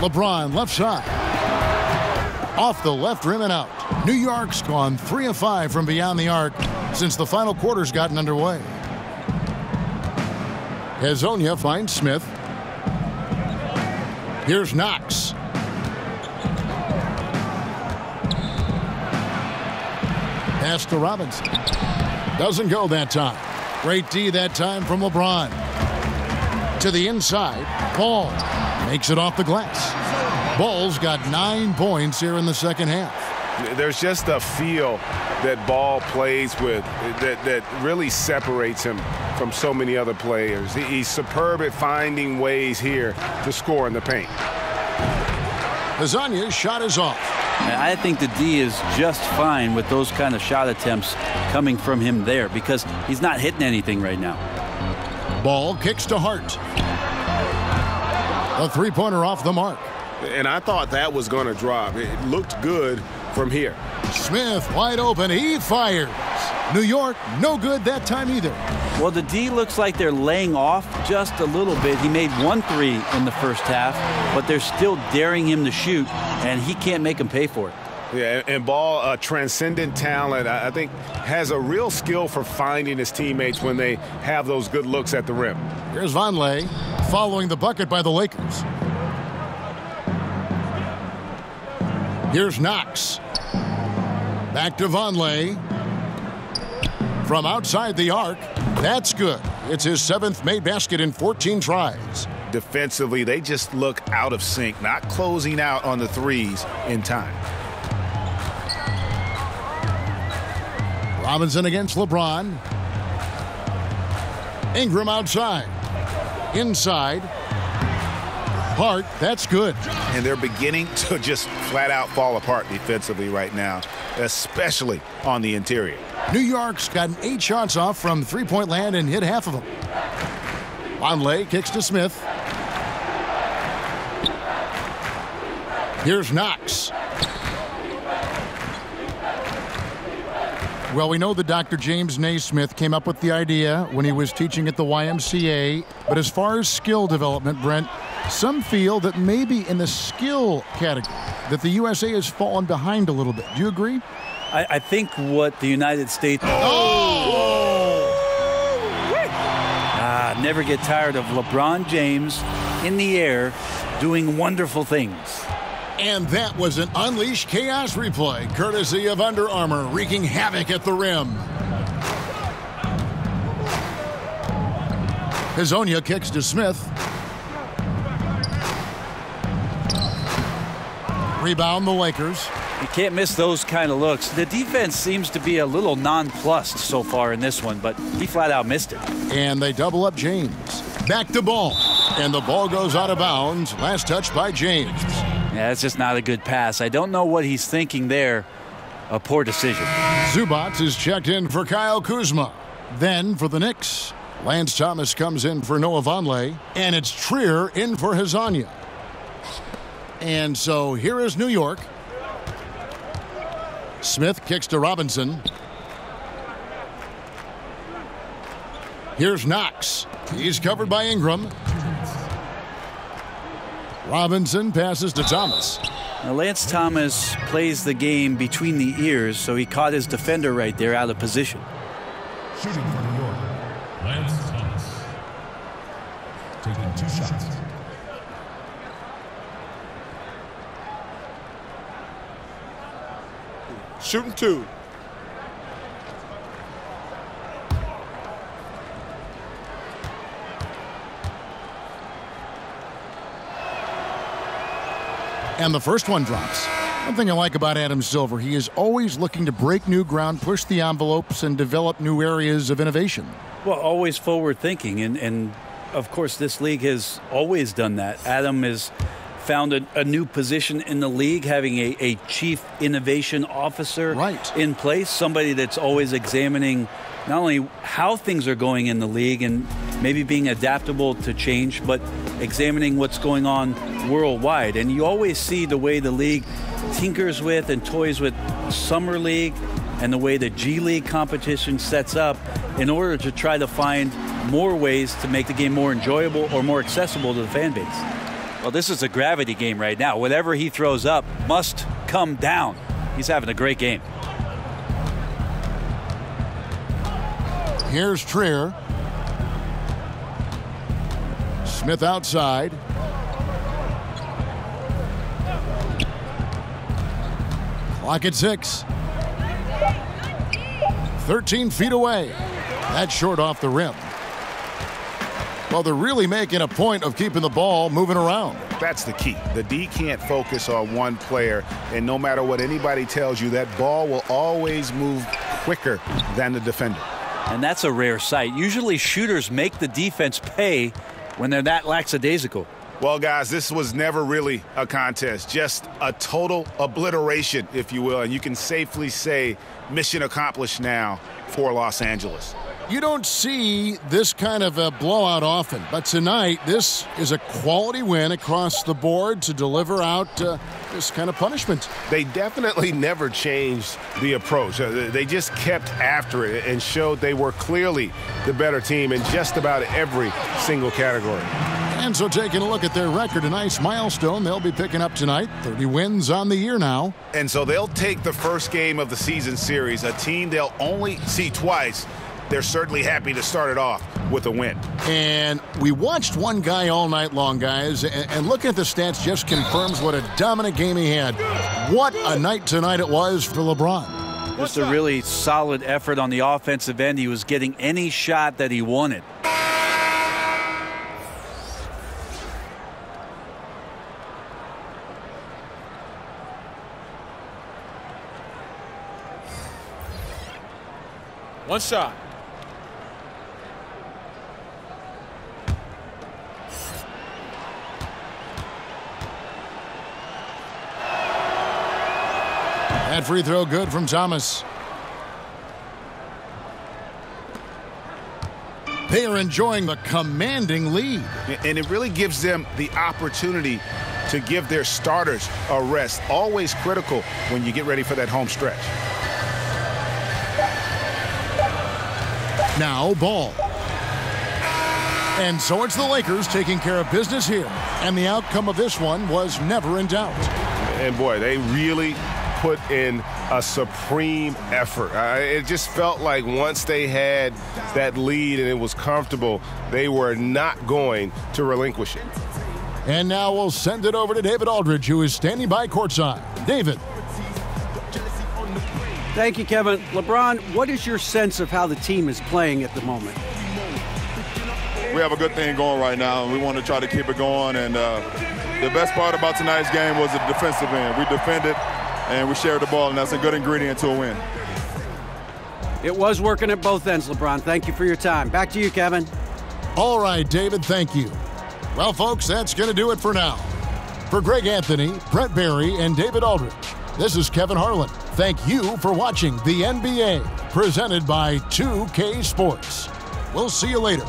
Speaker 5: LeBron left side. Off the left rim and out. New York's gone three of five from beyond the arc since the final quarter's gotten underway. Hezonja finds Smith. Here's Knox. Pass to Robinson. Doesn't go that time. Great D that time from LeBron. To the inside. Ball makes it off the glass. Ball's got nine points here in the second half.
Speaker 6: There's just a feel that Ball plays with that, that really separates him from so many other players. He's superb at finding ways here to score in the paint.
Speaker 5: Hezonja's shot is off.
Speaker 8: I think the D is just fine with those kind of shot attempts coming from him there because he's not hitting anything right now.
Speaker 5: Ball kicks to Hart. A three-pointer off the mark.
Speaker 6: And I thought that was going to drop. It looked good from here.
Speaker 5: Smith wide open. He fires. New York, no good that time either.
Speaker 8: Well, the D looks like they're laying off just a little bit. He made one three in the first half, but they're still daring him to shoot, and he can't make them pay for it.
Speaker 6: Yeah, and Ball, a transcendent talent, I I think has a real skill for finding his teammates when they have those good looks at the rim.
Speaker 5: Here's Vonleh following the bucket by the Lakers. Here's Knox. Back to Vonleh. From outside the arc. That's good. It's his seventh made basket in 14 tries.
Speaker 10: Defensively, they just look out of sync, not closing out on the threes in time.
Speaker 5: Robinson against LeBron. Ingram outside. Inside. Hart, that's good.
Speaker 10: And they're beginning to just flat out fall apart defensively right now, especially on the interior.
Speaker 5: New York's gotten eight shots off from three-point land and hit half of them. Vonleh kicks to Smith. Here's Knox. Well, we know that Dr. James Naismith came up with the idea when he was teaching at the YMCA. But as far as skill development, Brent, some feel that maybe in the skill category that the USA has fallen behind a little bit. Do you agree?
Speaker 8: I, I think what the United States.
Speaker 5: Oh!
Speaker 8: Ah, never get tired of LeBron James in the air doing wonderful things.
Speaker 5: And that was an Unleash Chaos replay, courtesy of Under Armour, wreaking havoc at the rim. Hezonja kicks to Smith. Rebound the Lakers.
Speaker 8: You can't miss those kind of looks. The defense seems to be a little nonplussed so far in this one, but he flat out missed it.
Speaker 5: And they double up James. Back to ball. And the ball goes out of bounds. Last touch by James.
Speaker 8: Yeah, that's just not a good pass. I don't know what he's thinking there. A poor decision.
Speaker 5: Zubac is checked in for Kyle Kuzma. Then for the Knicks, Lance Thomas comes in for Noah Vonleh, and it's Trier in for Hezonja. And so here is New York. Smith kicks to Robinson. Here's Knox. He's covered by Ingram. Robinson passes to Thomas.
Speaker 8: Now, Lance Thomas plays the game between the ears, so he caught his defender right there out of position.
Speaker 13: Shooting for New York, Lance Thomas. Taking two shots.
Speaker 9: Shooting two.
Speaker 5: And the first one drops. One thing I like about Adam Silver, he is always looking to break new ground, push the envelopes, and develop new areas of innovation.
Speaker 8: Well, always forward thinking. And, and of course, this league has always done that. Adam has found a, a new position in the league, having a, a chief innovation officer
Speaker 5: right.
Speaker 8: in place, somebody that's always examining not only how things are going in the league and maybe being adaptable to change, but examining what's going on worldwide. And you always see the way the league tinkers with and toys with Summer League and the way the G League competition sets up in order to try to find more ways to make the game more enjoyable or more accessible to the fan base. Well, this is a gravity game right now. Whatever he throws up must come down. He's having a great game.
Speaker 5: Here's Trier. Smith outside. Clock at six. 13 feet away. That's short off the rim. Well, they're really making a point of keeping the ball moving around.
Speaker 10: That's the key. The D can't focus on one player, and no matter what anybody tells you, that ball will always move quicker than the defender.
Speaker 8: And that's a rare sight. Usually shooters make the defense pay when they're that lackadaisical.
Speaker 10: Well, guys, this was never really a contest, just a total obliteration, if you will. And you can safely say mission accomplished now for Los Angeles.
Speaker 5: You don't see this kind of a blowout often, but tonight this is a quality win across the board to deliver out uh, this kind of punishment.
Speaker 6: They definitely never changed the approach. Uh, They just kept after it and showed they were clearly the better team in just about every single category.
Speaker 5: And so taking a look at their record, a nice milestone they'll be picking up tonight. 30 wins on the year now.
Speaker 10: And so they'll take the first game of the season series, a team they'll only see twice. They're certainly happy to start it off with a win.
Speaker 5: And we watched one guy all night long, guys, and, and looking at the stats just confirms what a dominant game he had. What a night tonight it was for LeBron.
Speaker 8: Just a really solid effort on the offensive end. He was getting any shot that he wanted.
Speaker 9: One shot.
Speaker 5: That free throw good from Thomas. They are enjoying the commanding lead.
Speaker 10: And it really gives them the opportunity to give their starters a rest. Always critical when you get ready for that home stretch.
Speaker 5: Now ball. And so it's the Lakers taking care of business here. And the outcome of this one was never in doubt.
Speaker 10: And boy, they really put in a supreme effort. Uh, it just felt like once they had that lead and it was comfortable, they were not going to relinquish it.
Speaker 5: And now we'll send it over to David Aldridge, who is standing by courtside. David.
Speaker 7: Thank you, Kevin. LeBron, what is your sense of how the team is playing at the moment?
Speaker 14: We have a good thing going right now, and we want to try to keep it going. And uh, the best part about tonight's game was the defensive end. We defended and we shared the ball, and that's a good ingredient to a win.
Speaker 7: It was working at both ends, LeBron. Thank you for your time. Back to you, Kevin.
Speaker 5: All right, David, thank you. Well, folks, that's going to do it for now. For Greg Anthony, Brent Barry, and David Aldridge, this is Kevin Harlan. Thank you for watching the NBA, presented by 2K Sports. We'll see you later.